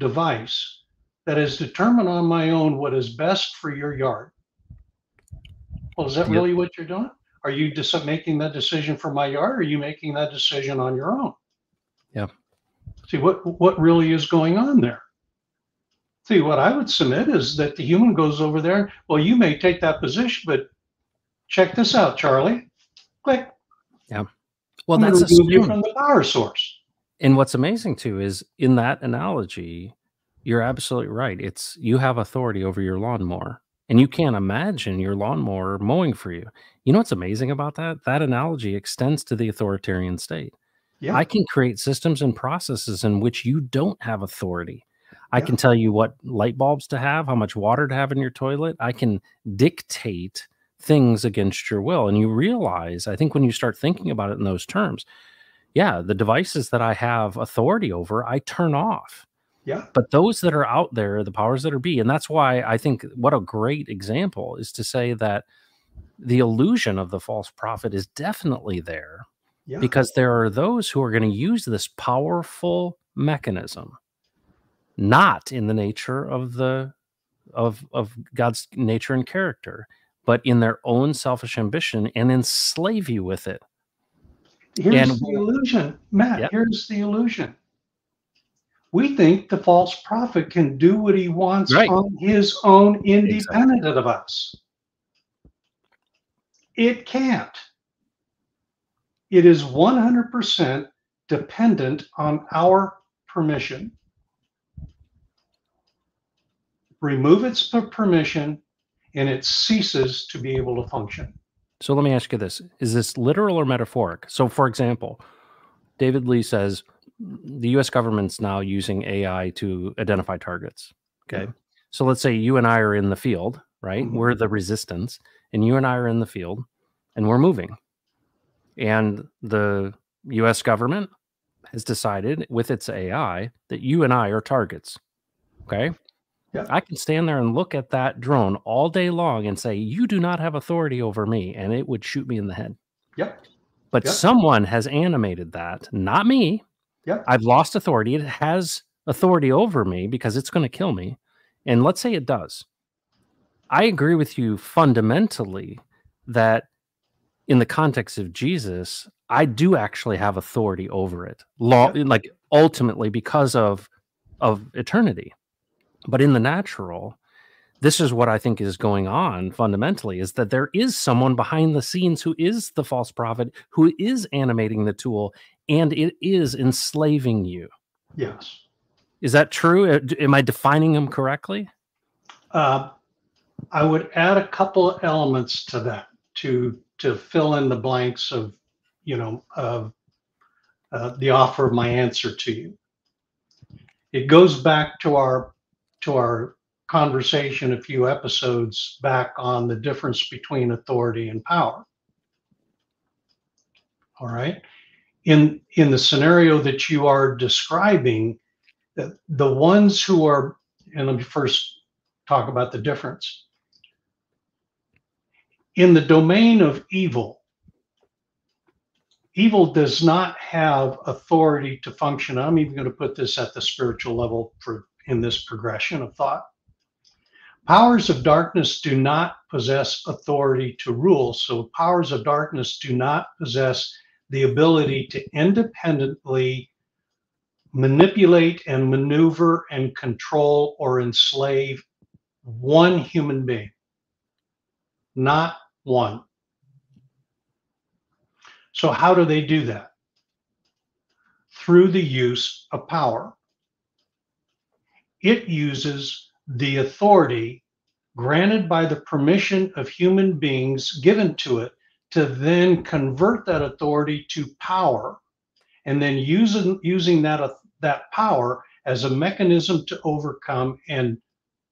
device that is determined on my own what is best for your yard. Well, is that Yep. really what you're doing? Are you just making that decision for my yard or are you making that decision on your own? Yeah. See what what really is going on there. See, what I would submit is that the human goes over there. Well, you may take that position, but check this out, Charlie. Click. Yeah well, I'm that's remove you from the power source. And what's amazing too is in that analogy, you're absolutely right. It's you have authority over your lawnmower, and you can't imagine your lawnmower mowing for you. You know what's amazing about that? That analogy extends to the authoritarian state. Yeah. I can create systems and processes in which you don't have authority. I Yeah. can tell you what light bulbs to have, how much water to have in your toilet. I can dictate things against your will. And you realize, I think when you start thinking about it in those terms, yeah, the devices that I have authority over, I turn off. Yeah. But those that are out there, the powers that are be, and that's why I think what a great example is to say that the illusion of the false prophet is definitely there Yeah. because there are those who are going to use this powerful mechanism not in the nature of the of of God's nature and character but in their own selfish ambition and enslave you with it Here's And- the illusion, Matt. Yep. Here's the illusion. We think the false prophet can do what he wants Right. on his own, independent of us. It can't. It is 100% dependent on our permission. Remove its permission, and it ceases to be able to function. so let me ask you this is this literal or metaphoric so for example David Lee says the US government's now using AI to identify targets okay Yeah. so let's say you and I are in the field right Mhm. we're the resistance and you and I are in the field and we're moving and the US government has decided with its AI that you and I are targets. Okay. Yeah. I can stand there and look at that drone all day long and say, You do not have authority over me. And it would shoot me in the head. Yep. But Yep. someone has animated that, not me. Yep. I've lost authority. It has authority over me because it's going to kill me. And let's say it does. I agree with you fundamentally that in the context of Jesus, I do actually have authority over it. Law like ultimately because of of eternity. But in the natural, this is what I think is going on fundamentally is that there is someone behind the scenes who is the false prophet, who is animating the tool, and it is enslaving you. Yes. Is that true? Uh, Am I defining him correctly? Uh, I would add a couple of elements to that to to fill in the blanks of, you know, of uh, the offer of my answer to you. It goes back to our to our conversation a few episodes back on the difference between authority and power. All right. In in the scenario that you are describing, the, the ones who are, and let me first talk about the difference. In the domain of evil, evil does not have authority to function. I'm even going to put this at the spiritual level for in this progression of thought. Powers of darkness do not possess authority to rule. So, powers of darkness do not possess the ability to independently manipulate and maneuver and control or enslave one human being. Not one. So, how do they do that? Through the use of power. It uses the authority granted by the permission of human beings given to it to then convert that authority to power and then using using that uh, that power as a mechanism to overcome and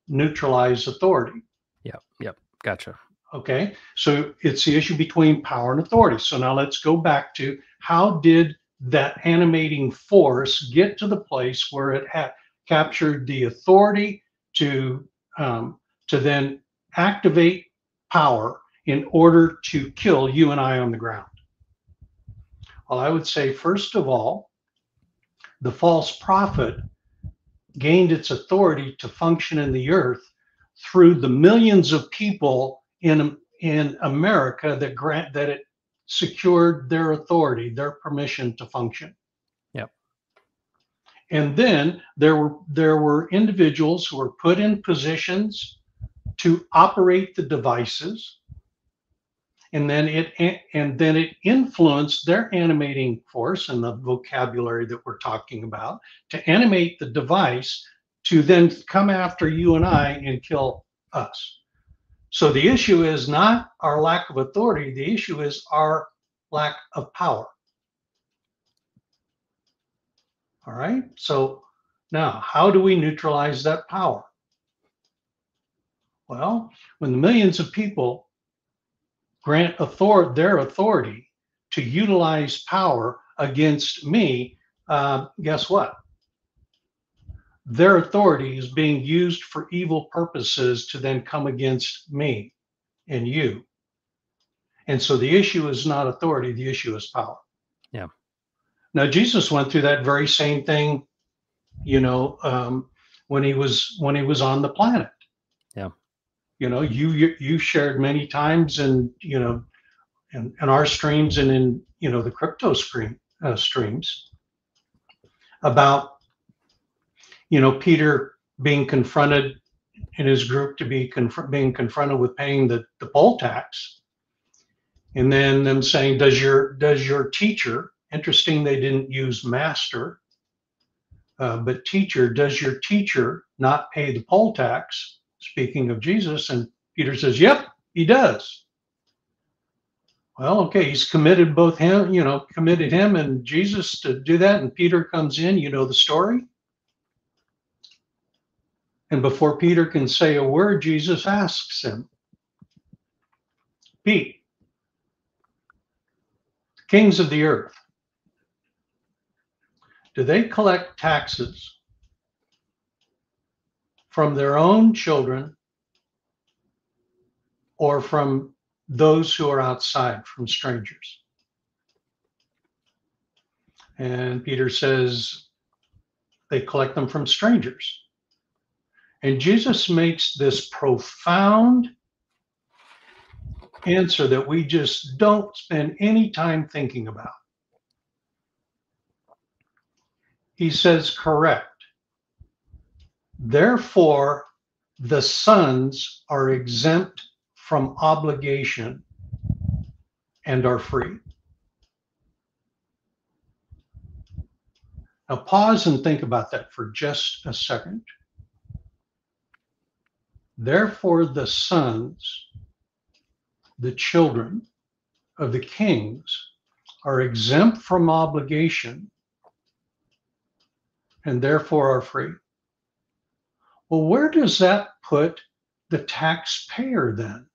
neutralize authority. Yep, yep, gotcha. Okay, so it's the issue between power and authority. So now let's go back to how did that animating force get to the place where it had captured the authority to um, to then activate power in order to kill you and I on the ground? Well, I would say first of all, the false prophet gained its authority to function in the earth through the millions of people in in America that grant that it secured their authority, their permission to function. Yep. And then there were there were individuals who were put in positions to operate the devices and then it and then it influenced their animating force and the vocabulary that we're talking about to animate the device to then come after you and I and kill us. So the issue is not our lack of authority, the issue is our lack of power. All right? So now, how do we neutralize that power? Well, when the millions of people grant author- their authority to utilize power against me, uh, guess what? Their authority is being used for evil purposes to then come against me and you. And so the issue is not authority, the issue is power. Yeah. Now, Jesus went through that very same thing, you know, um, when he was when he was on the planet you know you you, you shared many times and you know in, in our streams and in you know the crypto stream uh, streams about you know peter being confronted in his group to be conf- being confronted with paying the, the poll tax and then them saying does your does your teacher interesting they didn't use master uh, but teacher does your teacher not pay the poll tax speaking of Jesus. And Peter says, Yep, he does. Well, okay, he's committed both him, you know, committed him and Jesus to do that. And Peter comes in, you know the story. And before Peter can say a word, Jesus asks him, Pete, kings of the earth, do they collect taxes from their own children or from those who are outside, from strangers. And Peter says they collect them from strangers. And Jesus makes this profound answer that we just don't spend any time thinking about. He says, correct. Therefore, the sons are exempt from obligation and are free. Now, pause and think about that for just a second. Therefore, the sons, the children of the kings, are exempt from obligation and therefore are free. Well, where does that put the taxpayer then?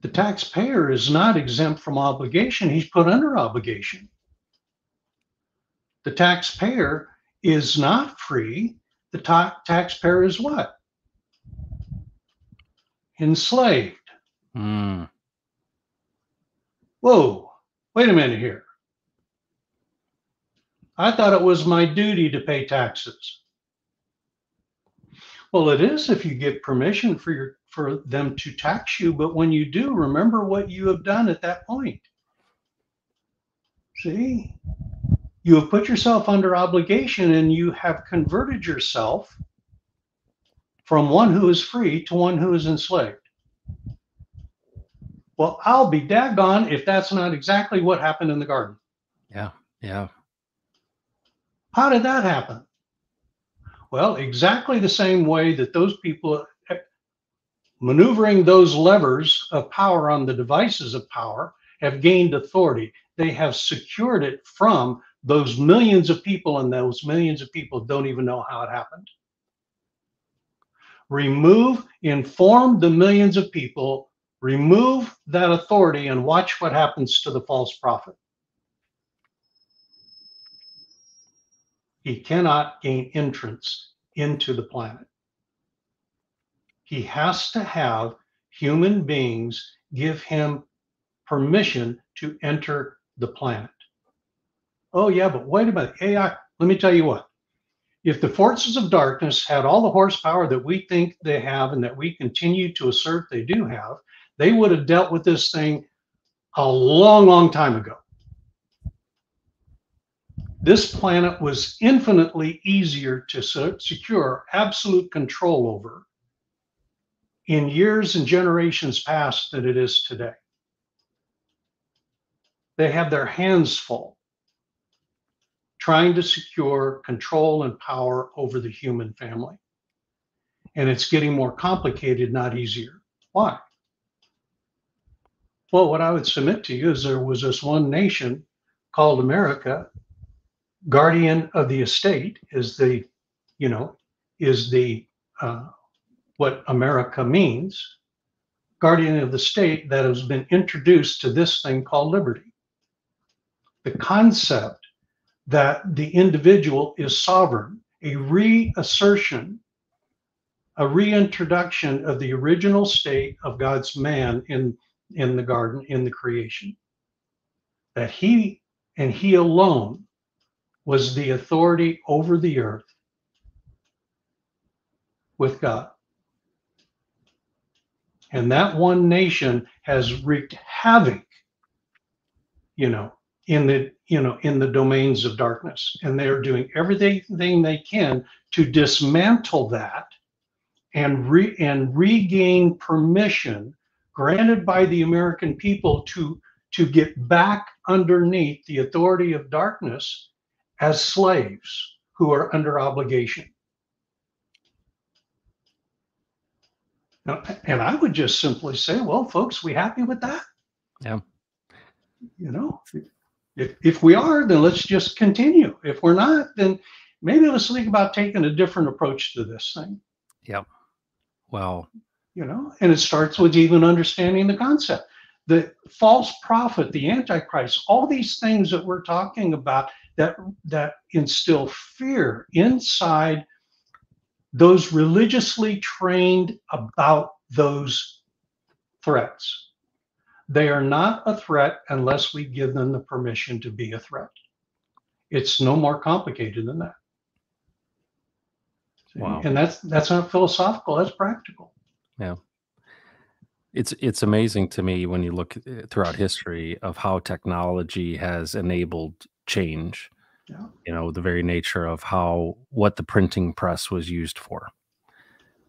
The taxpayer is not exempt from obligation, he's put under obligation. The taxpayer is not free. The ta- taxpayer is what? Enslaved. Mm. Whoa, wait a minute here. I thought it was my duty to pay taxes. Well, it is if you get permission for your for them to tax you, but when you do, remember what you have done at that point. See? You have put yourself under obligation and you have converted yourself from one who is free to one who is enslaved. Well, I'll be daggone if that's not exactly what happened in the garden. Yeah. Yeah. How did that happen? Well, exactly the same way that those people eh, maneuvering those levers of power on the devices of power have gained authority. They have secured it from those millions of people, and those millions of people don't even know how it happened. Remove, inform the millions of people, remove that authority, and watch what happens to the false prophet. He cannot gain entrance into the planet. He has to have human beings give him permission to enter the planet. Oh, yeah, but wait a minute. AI, let me tell you what. If the forces of darkness had all the horsepower that we think they have and that we continue to assert they do have, they would have dealt with this thing a long, long time ago. This planet was infinitely easier to secure absolute control over in years and generations past than it is today. They have their hands full trying to secure control and power over the human family. And it's getting more complicated, not easier. Why? Well, what I would submit to you is there was this one nation called America guardian of the estate is the, you know, is the uh, what America means. Guardian of the state that has been introduced to this thing called liberty. The concept that the individual is sovereign, a reassertion, a reintroduction of the original state of God's man in, in the garden, in the creation. That he and he alone was the authority over the earth with God. And that one nation has wreaked havoc, you know, in the you know in the domains of darkness and they're doing everything they can to dismantle that and re and regain permission granted by the american people to to get back underneath the authority of darkness as slaves who are under obligation. Now, and I would just simply say, well, folks, we happy with that? Yeah. You know, if, if we are, then let's just continue. If we're not, then maybe let's think about taking a different approach to this thing. Yep. Well, you know, and it starts with even understanding the concept. The false prophet, the antichrist, all these things that we're talking about that that instill fear inside those religiously trained about those threats. They are not a threat unless we give them the permission to be a threat. It's no more complicated than that. Wow. And that's that's not philosophical, that's practical. Yeah. It's it's amazing to me when you look eh, throughout history of how technology has enabled change. Yeah. You know, the very nature of how what the printing press was used for.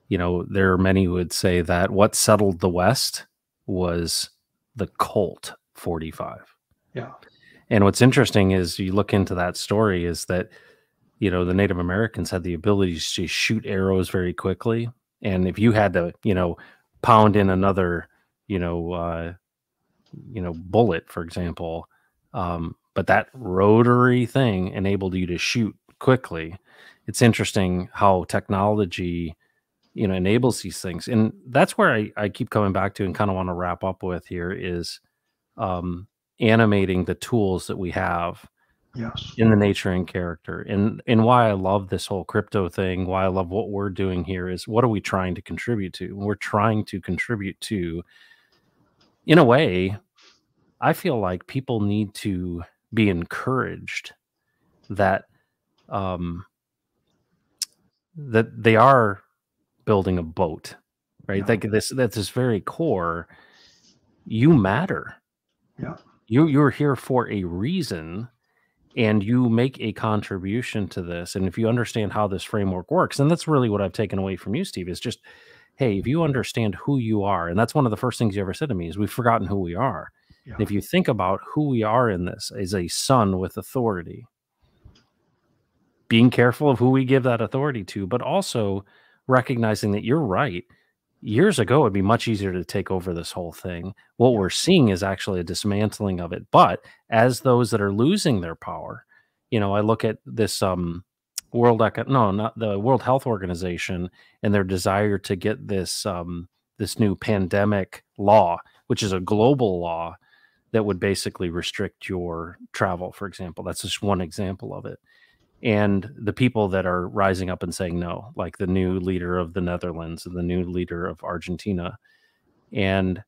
You know, there are many who would say that what settled the West was the Colt 45. Yeah. And what's interesting is you look into that story is that you know the Native Americans had the ability to shoot arrows very quickly, and if you had to, you know, pound in another, you know, uh, you know, bullet, for example, um, but that rotary thing enabled you to shoot quickly. It's interesting how technology, you know, enables these things. And that's where I, I keep coming back to and kind of want to wrap up with here is um, animating the tools that we have yes. in the nature and character. And and why I love this whole crypto thing, why I love what we're doing here is what are we trying to contribute to? We're trying to contribute to, in a way, I feel like people need to be encouraged that um, that they are building a boat, right? Yeah. Like this, that's this very core. You matter. Yeah. You you're here for a reason, and you make a contribution to this. And if you understand how this framework works, and that's really what I've taken away from you, Steve, is just, hey, if you mm-hmm. understand who you are, and that's one of the first things you ever said to me is we've forgotten who we are. Yeah. And if you think about who we are in this as a son with authority, being careful of who we give that authority to, but also recognizing that you're right. Years ago, it'd be much easier to take over this whole thing. What we're seeing is actually a dismantling of it. But as those that are losing their power, you know, I look at this um World Eco- no, not the World Health Organization and their desire to get this um this new pandemic law, which is a global law that would basically restrict your travel, for example. That's just one example of it and the people that are rising up and saying no, like the new leader of the Netherlands and the new leader of Argentina. And,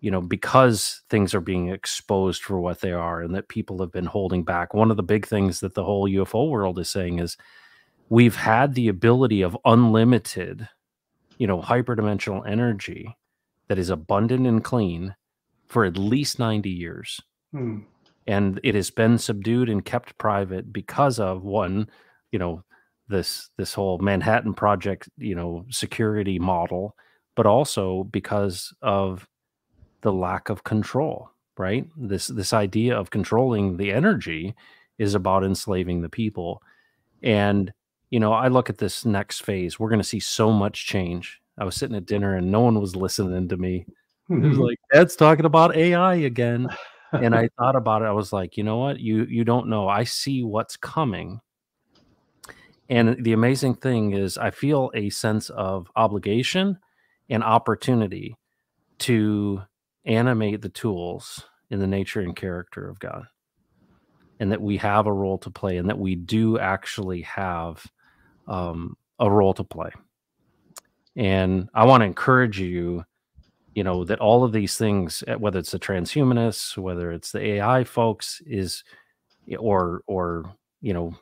you know, because things are being exposed for what they are and that people have been holding back, one of the big things that the whole UFO world is saying is we've had the ability of unlimited, you know, hyperdimensional energy that is abundant and clean for at least 90 years. Hmm and it has been subdued and kept private because of one you know this this whole manhattan project you know security model but also because of the lack of control right? This this idea of controlling the energy is about enslaving the people. And you know i look at this next phase we're going to see so much change. I was sitting at dinner and no one was listening to me. It was hmm. like dad's talking about ai again (sighs) (laughs) and I (laughs) thought about it. I was like, you know what? You you don't know. I see what's coming. And the amazing thing is I feel a sense of obligation and opportunity to animate the tools in the nature and character of God. And that we have a role to play and that we do actually have um, a role to play. And I want to encourage you you know that all of these things eh, whether it's the transhumanists whether it's the ai folks is or or you know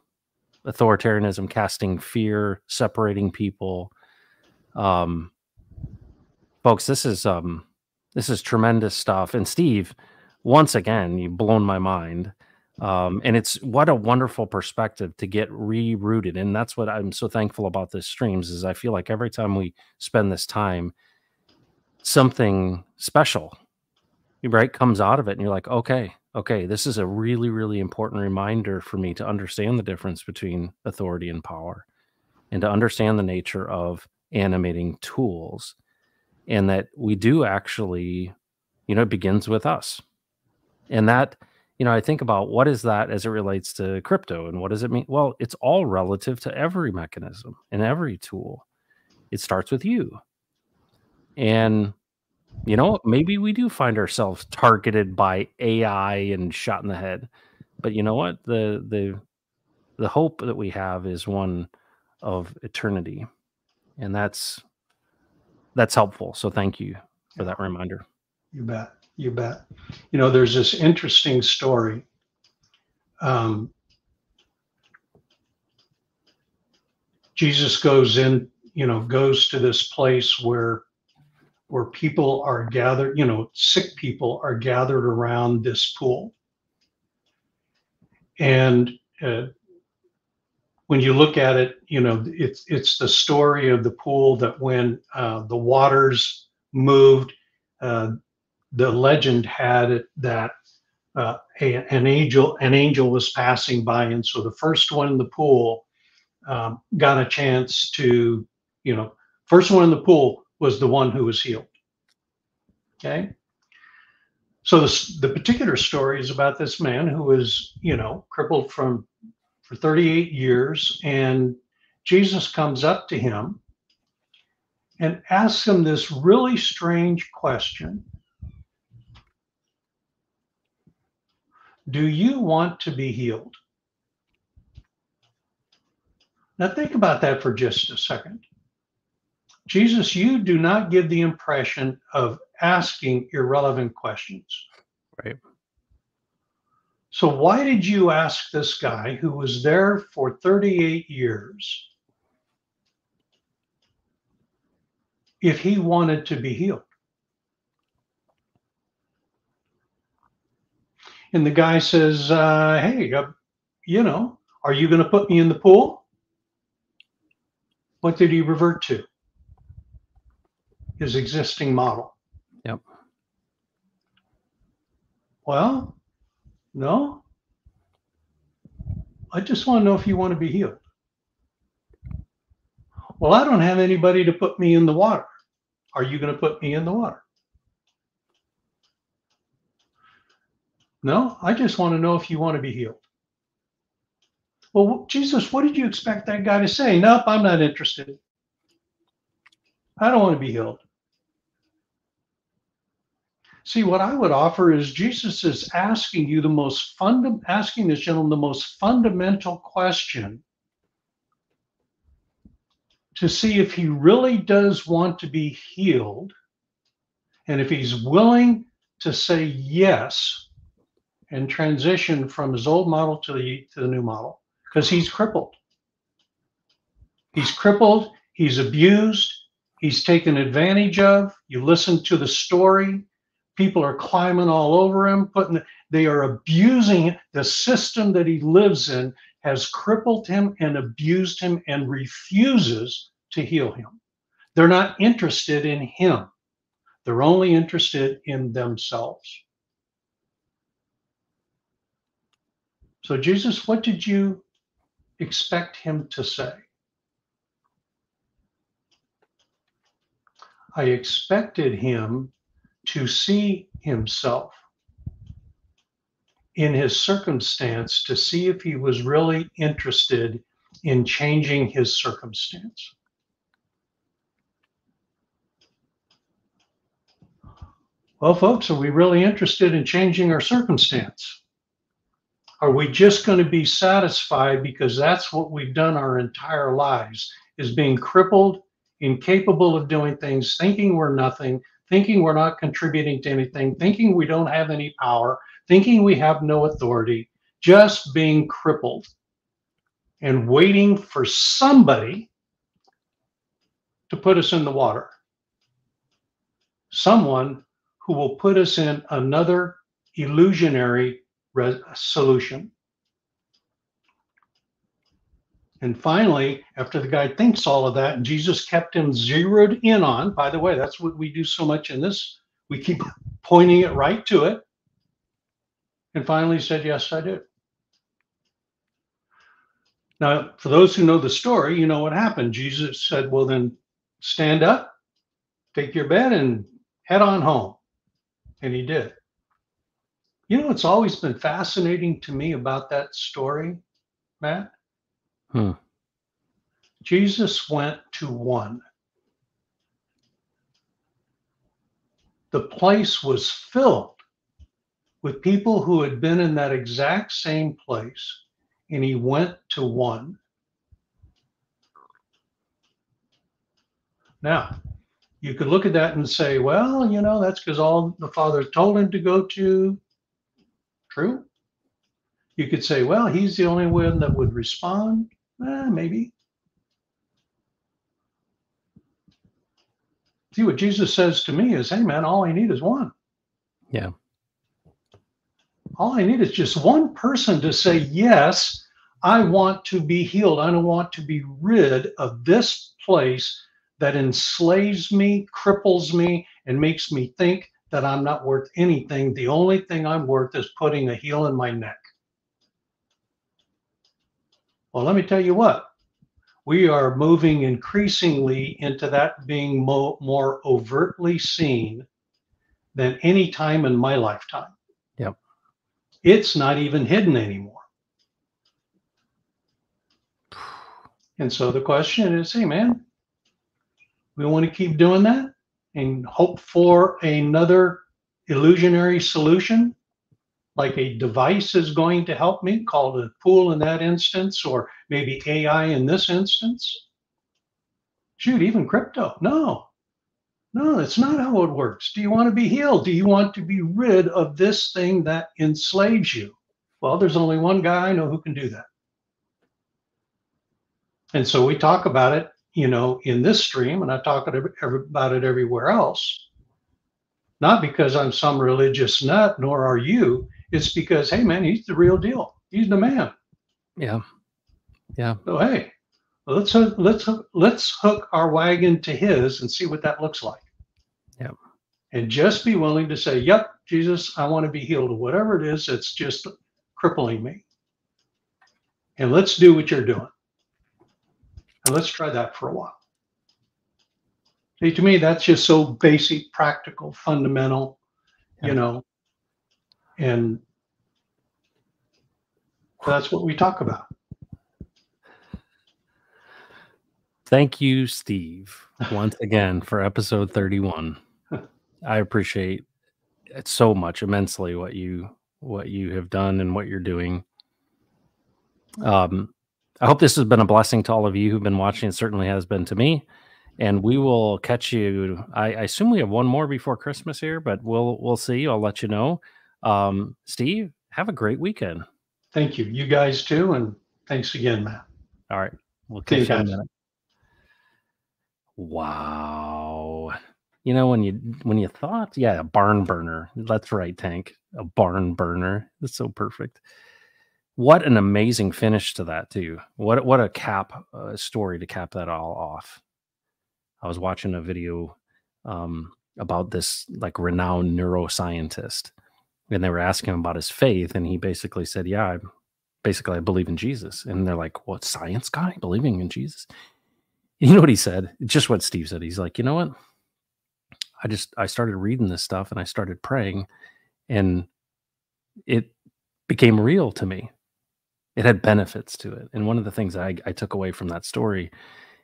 authoritarianism casting fear separating people um folks this is um this is tremendous stuff. And steve once again you've blown my mind um and it's what a wonderful perspective to get rerouted and that's what i'm so thankful about this streams is i feel like every time we spend this time something special. Right comes out of it and you're like okay okay this is a really really important reminder for me to understand the difference between authority and power and to understand the nature of animating tools. And that we do actually you know it begins with us. And that you know i think about what is that as it relates to crypto and what does it mean? Well it's all relative to every mechanism and every tool. It starts with you and you know, maybe we do find ourselves targeted by AI and shot in the head. But you know what? The the the hope that we have is one of eternity. And that's that's helpful. So thank you for that reminder. You bet. You bet. You know, there's this interesting story. Um, Jesus goes in, you know, goes to this place where where people are gathered, you know, sick people are gathered around this pool. And uh, when you look at it, you know, it's it's the story of the pool that when uh, the waters moved, uh, the legend had it that uh, a, an angel an angel was passing by, and so the first one in the pool um, got a chance to, you know, first one in the pool was the one who was healed. Okay. So this, the particular story is about this man who was, you know, crippled from for 38 years, and Jesus comes up to him and asks him this really strange question. Do you want to be healed? Now, think about that for just a second. Jesus, you do not give the impression of asking irrelevant questions. Right. So, why did you ask this guy who was there for 38 years if he wanted to be healed. And the guy says, uh, Hey, uh, you know, are you going to put me in the pool? What did he revert to? His existing model. Yep. Well, no. I just want to know if you want to be healed. Well, I don't have anybody to put me in the water. Are you going to put me in the water? No, I just want to know if you want to be healed. Well, Jesus, what did you expect that guy to say? Nope, I'm not interested. I don't want to be healed. See, what I would offer is Jesus is asking you the most funda- asking this gentleman the most fundamental question to see if he really does want to be healed and if he's willing to say yes and transition from his old model to the to the new model because he's crippled. He's crippled he's abused he's taken advantage of. You listen to the story people are climbing all over him putting they are abusing the system that he lives in has crippled him and abused him and refuses to heal him. They're not interested in him. They're only interested in themselves. So jesus what did you expect him to say? I expected him to see himself in his circumstance to see if he was really interested in changing his circumstance. Well, folks, are we really interested in changing our circumstance? Are we just going to be satisfied because that's what we've done our entire lives is being crippled, incapable of doing things, thinking we're nothing, thinking we're not contributing to anything, thinking we don't have any power, thinking we have no authority, just being crippled and waiting for somebody to put us in the water. Someone who will put us in another illusionary solution. And finally, after the guy thinks all of that, and Jesus kept him zeroed in on, by the way, that's what we do so much in this. We keep pointing it right to it. And finally said, Yes, I do. Now, for those who know the story, you know what happened. Jesus said, Well, then stand up, take your bed, and head on home. And he did. You know, it's always been fascinating to me about that story, Matt. Hmm. Jesus went to one. The place was filled with people who had been in that exact same place, and he went to one. Now, you could look at that and say, well, you know, that's because all the Father told him to go to. True. You could say, well, he's the only one that would respond. Eh, maybe. See, what Jesus says to me is, hey, man, all I need is one. Yeah. All I need is just one person to say, yes, I want to be healed. I don't want to be rid of this place that enslaves me, cripples me, and makes me think that I'm not worth anything. The only thing I'm worth is putting a heel in my neck. Well, let me tell you what, we are moving increasingly into that being mo- more overtly seen than any time in my lifetime. Yep. It's not even hidden anymore. And so the question is hey, man, we want to keep doing that and hope for another illusionary solution like a device is going to help me, called a pool in that instance, or maybe AI in this instance. Shoot, even crypto. No, no, that's not how it works. Do you want to be healed? Do you want to be rid of this thing that enslaves you? Well, there's only one guy I know who can do that. And so we talk about it you know, in this stream, and I talk about it everywhere else, not because I'm some religious nut, nor are you. It's because, hey, man, he's the real deal. He's the man. Yeah. Yeah. So hey, let's let's let's hook our wagon to his and see what that looks like. Yeah. And just be willing to say, "Yep, Jesus, I want to be healed of whatever it is that's just crippling me." And let's do what you're doing. And let's try that for a while. See, to me, that's just so basic, practical, fundamental, yeah. you know, and that's what we talk about. Thank you, Steve, once again for episode 31. (laughs) I appreciate it so much immensely what you what you have done and what you're doing. Um, I hope this has been a blessing to all of you who've been watching. It certainly has been to me. And we will catch you. I, I assume we have one more before Christmas here, but we'll we'll see. I'll let you know. Um, Steve, have a great weekend. Thank you. You guys too, and thanks again, Matt. All right. We'll catch you in a minute. Wow. You know, when you when you thought, yeah, a barn burner. That's right, Tank. A barn burner. That's so perfect what an amazing finish to that too what what a cap uh, story to cap that all off i was watching a video um, about this like renowned neuroscientist and they were asking him about his faith and he basically said yeah I, basically i believe in jesus and they're like what science guy believing in jesus you know what he said just what steve said he's like you know what i just i started reading this stuff and i started praying and it became real to me it had benefits to it. And one of the things I, I took away from that story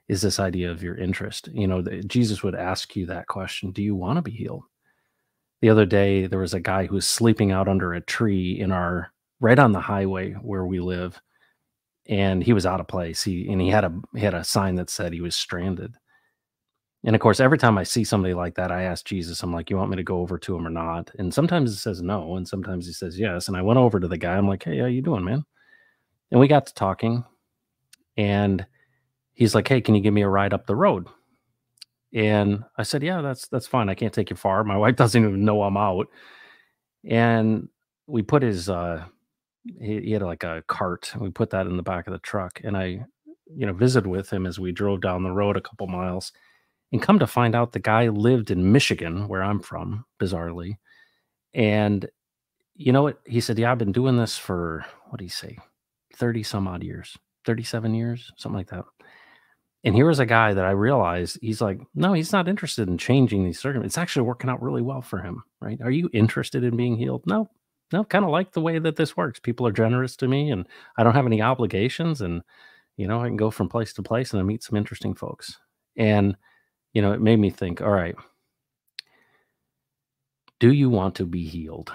is this idea of your interest. You know, Jesus would ask you that question Do you want to be healed? The other day, there was a guy who was sleeping out under a tree in our right on the highway where we live. And he was out of place. He and he had a he had a sign that said he was stranded. And of course, every time I see somebody like that, I ask Jesus, I'm like, you want me to go over to him or not? And sometimes he says no, and sometimes he says yes. And I went over to the guy. I'm like, hey, how you doing, man? And we got to talking, and he's like, "Hey, can you give me a ride up the road?" And I said, "Yeah, that's that's fine. I can't take you far. My (laughs) wife doesn't even know I'm out." And we put his uh he, he had like a cart and we put that in the back of the truck and I you know visited with him as we drove down the road a couple miles and come to find out the guy lived in Michigan where I'm from bizarrely and you know what he said yeah I've been doing this for what do you say 30 some odd years, 37 years, something like that. And here was a guy that I realized he's like, no, he's not interested in changing these circumstances. It's actually working out really well for him, right? Are you interested in being healed? No, no, kind of like the way that this works. People are generous to me and I don't have any obligations. And, you know, I can go from place to place and I meet some interesting folks. And, you know, it made me think, all right, do you want to be healed?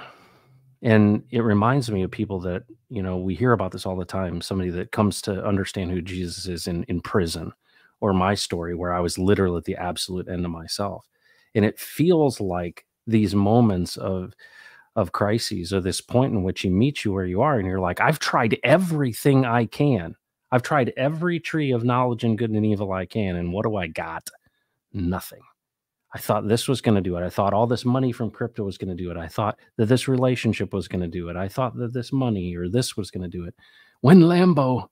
And it reminds me of people that, you know, we hear about this all the time. Somebody that comes to understand who Jesus is in, in prison, or my story where I was literally at the absolute end of myself. And it feels like these moments of of crises or this point in which he meets you where you are, and you're like, I've tried everything I can. I've tried every tree of knowledge and good and evil I can. And what do I got? Nothing. I thought this was going to do it. I thought all this money from crypto was going to do it. I thought that this relationship was going to do it. I thought that this money or this was going to do it. When Lambo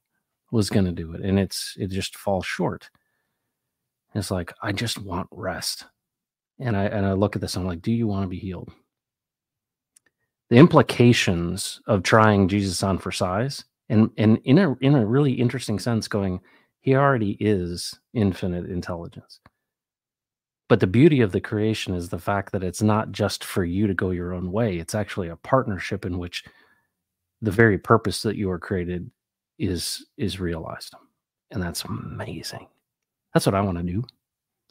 was going to do it, and it's it just falls short. It's like I just want rest, and I and I look at this. I'm like, do you want to be healed? The implications of trying Jesus on for size, and and in a in a really interesting sense, going, he already is infinite intelligence but the beauty of the creation is the fact that it's not just for you to go your own way. It's actually a partnership in which the very purpose that you are created is is realized. And that's amazing. That's what I want to do.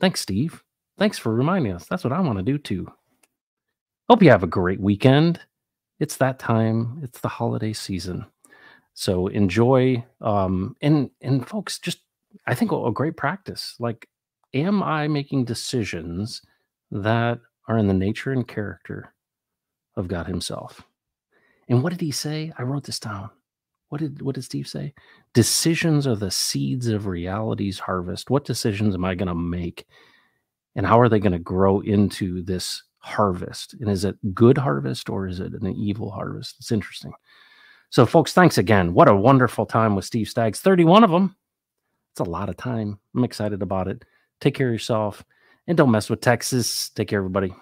Thanks, Steve. Thanks for reminding us. That's what I want to do too. Hope you have a great weekend. It's that time. It's the holiday season. So enjoy um and and folks just I think a great practice. Like am I making decisions that are in the nature and character of God Himself? And what did He say? I wrote this down. What did what did Steve say? Decisions are the seeds of reality's harvest. What decisions am I going to make? And how are they going to grow into this harvest? And is it good harvest or is it an evil harvest? It's interesting. So, folks, thanks again. What a wonderful time with Steve Staggs. 31 of them. It's a lot of time. I'm excited about it. Take care of yourself and don't mess with Texas. Take care, everybody.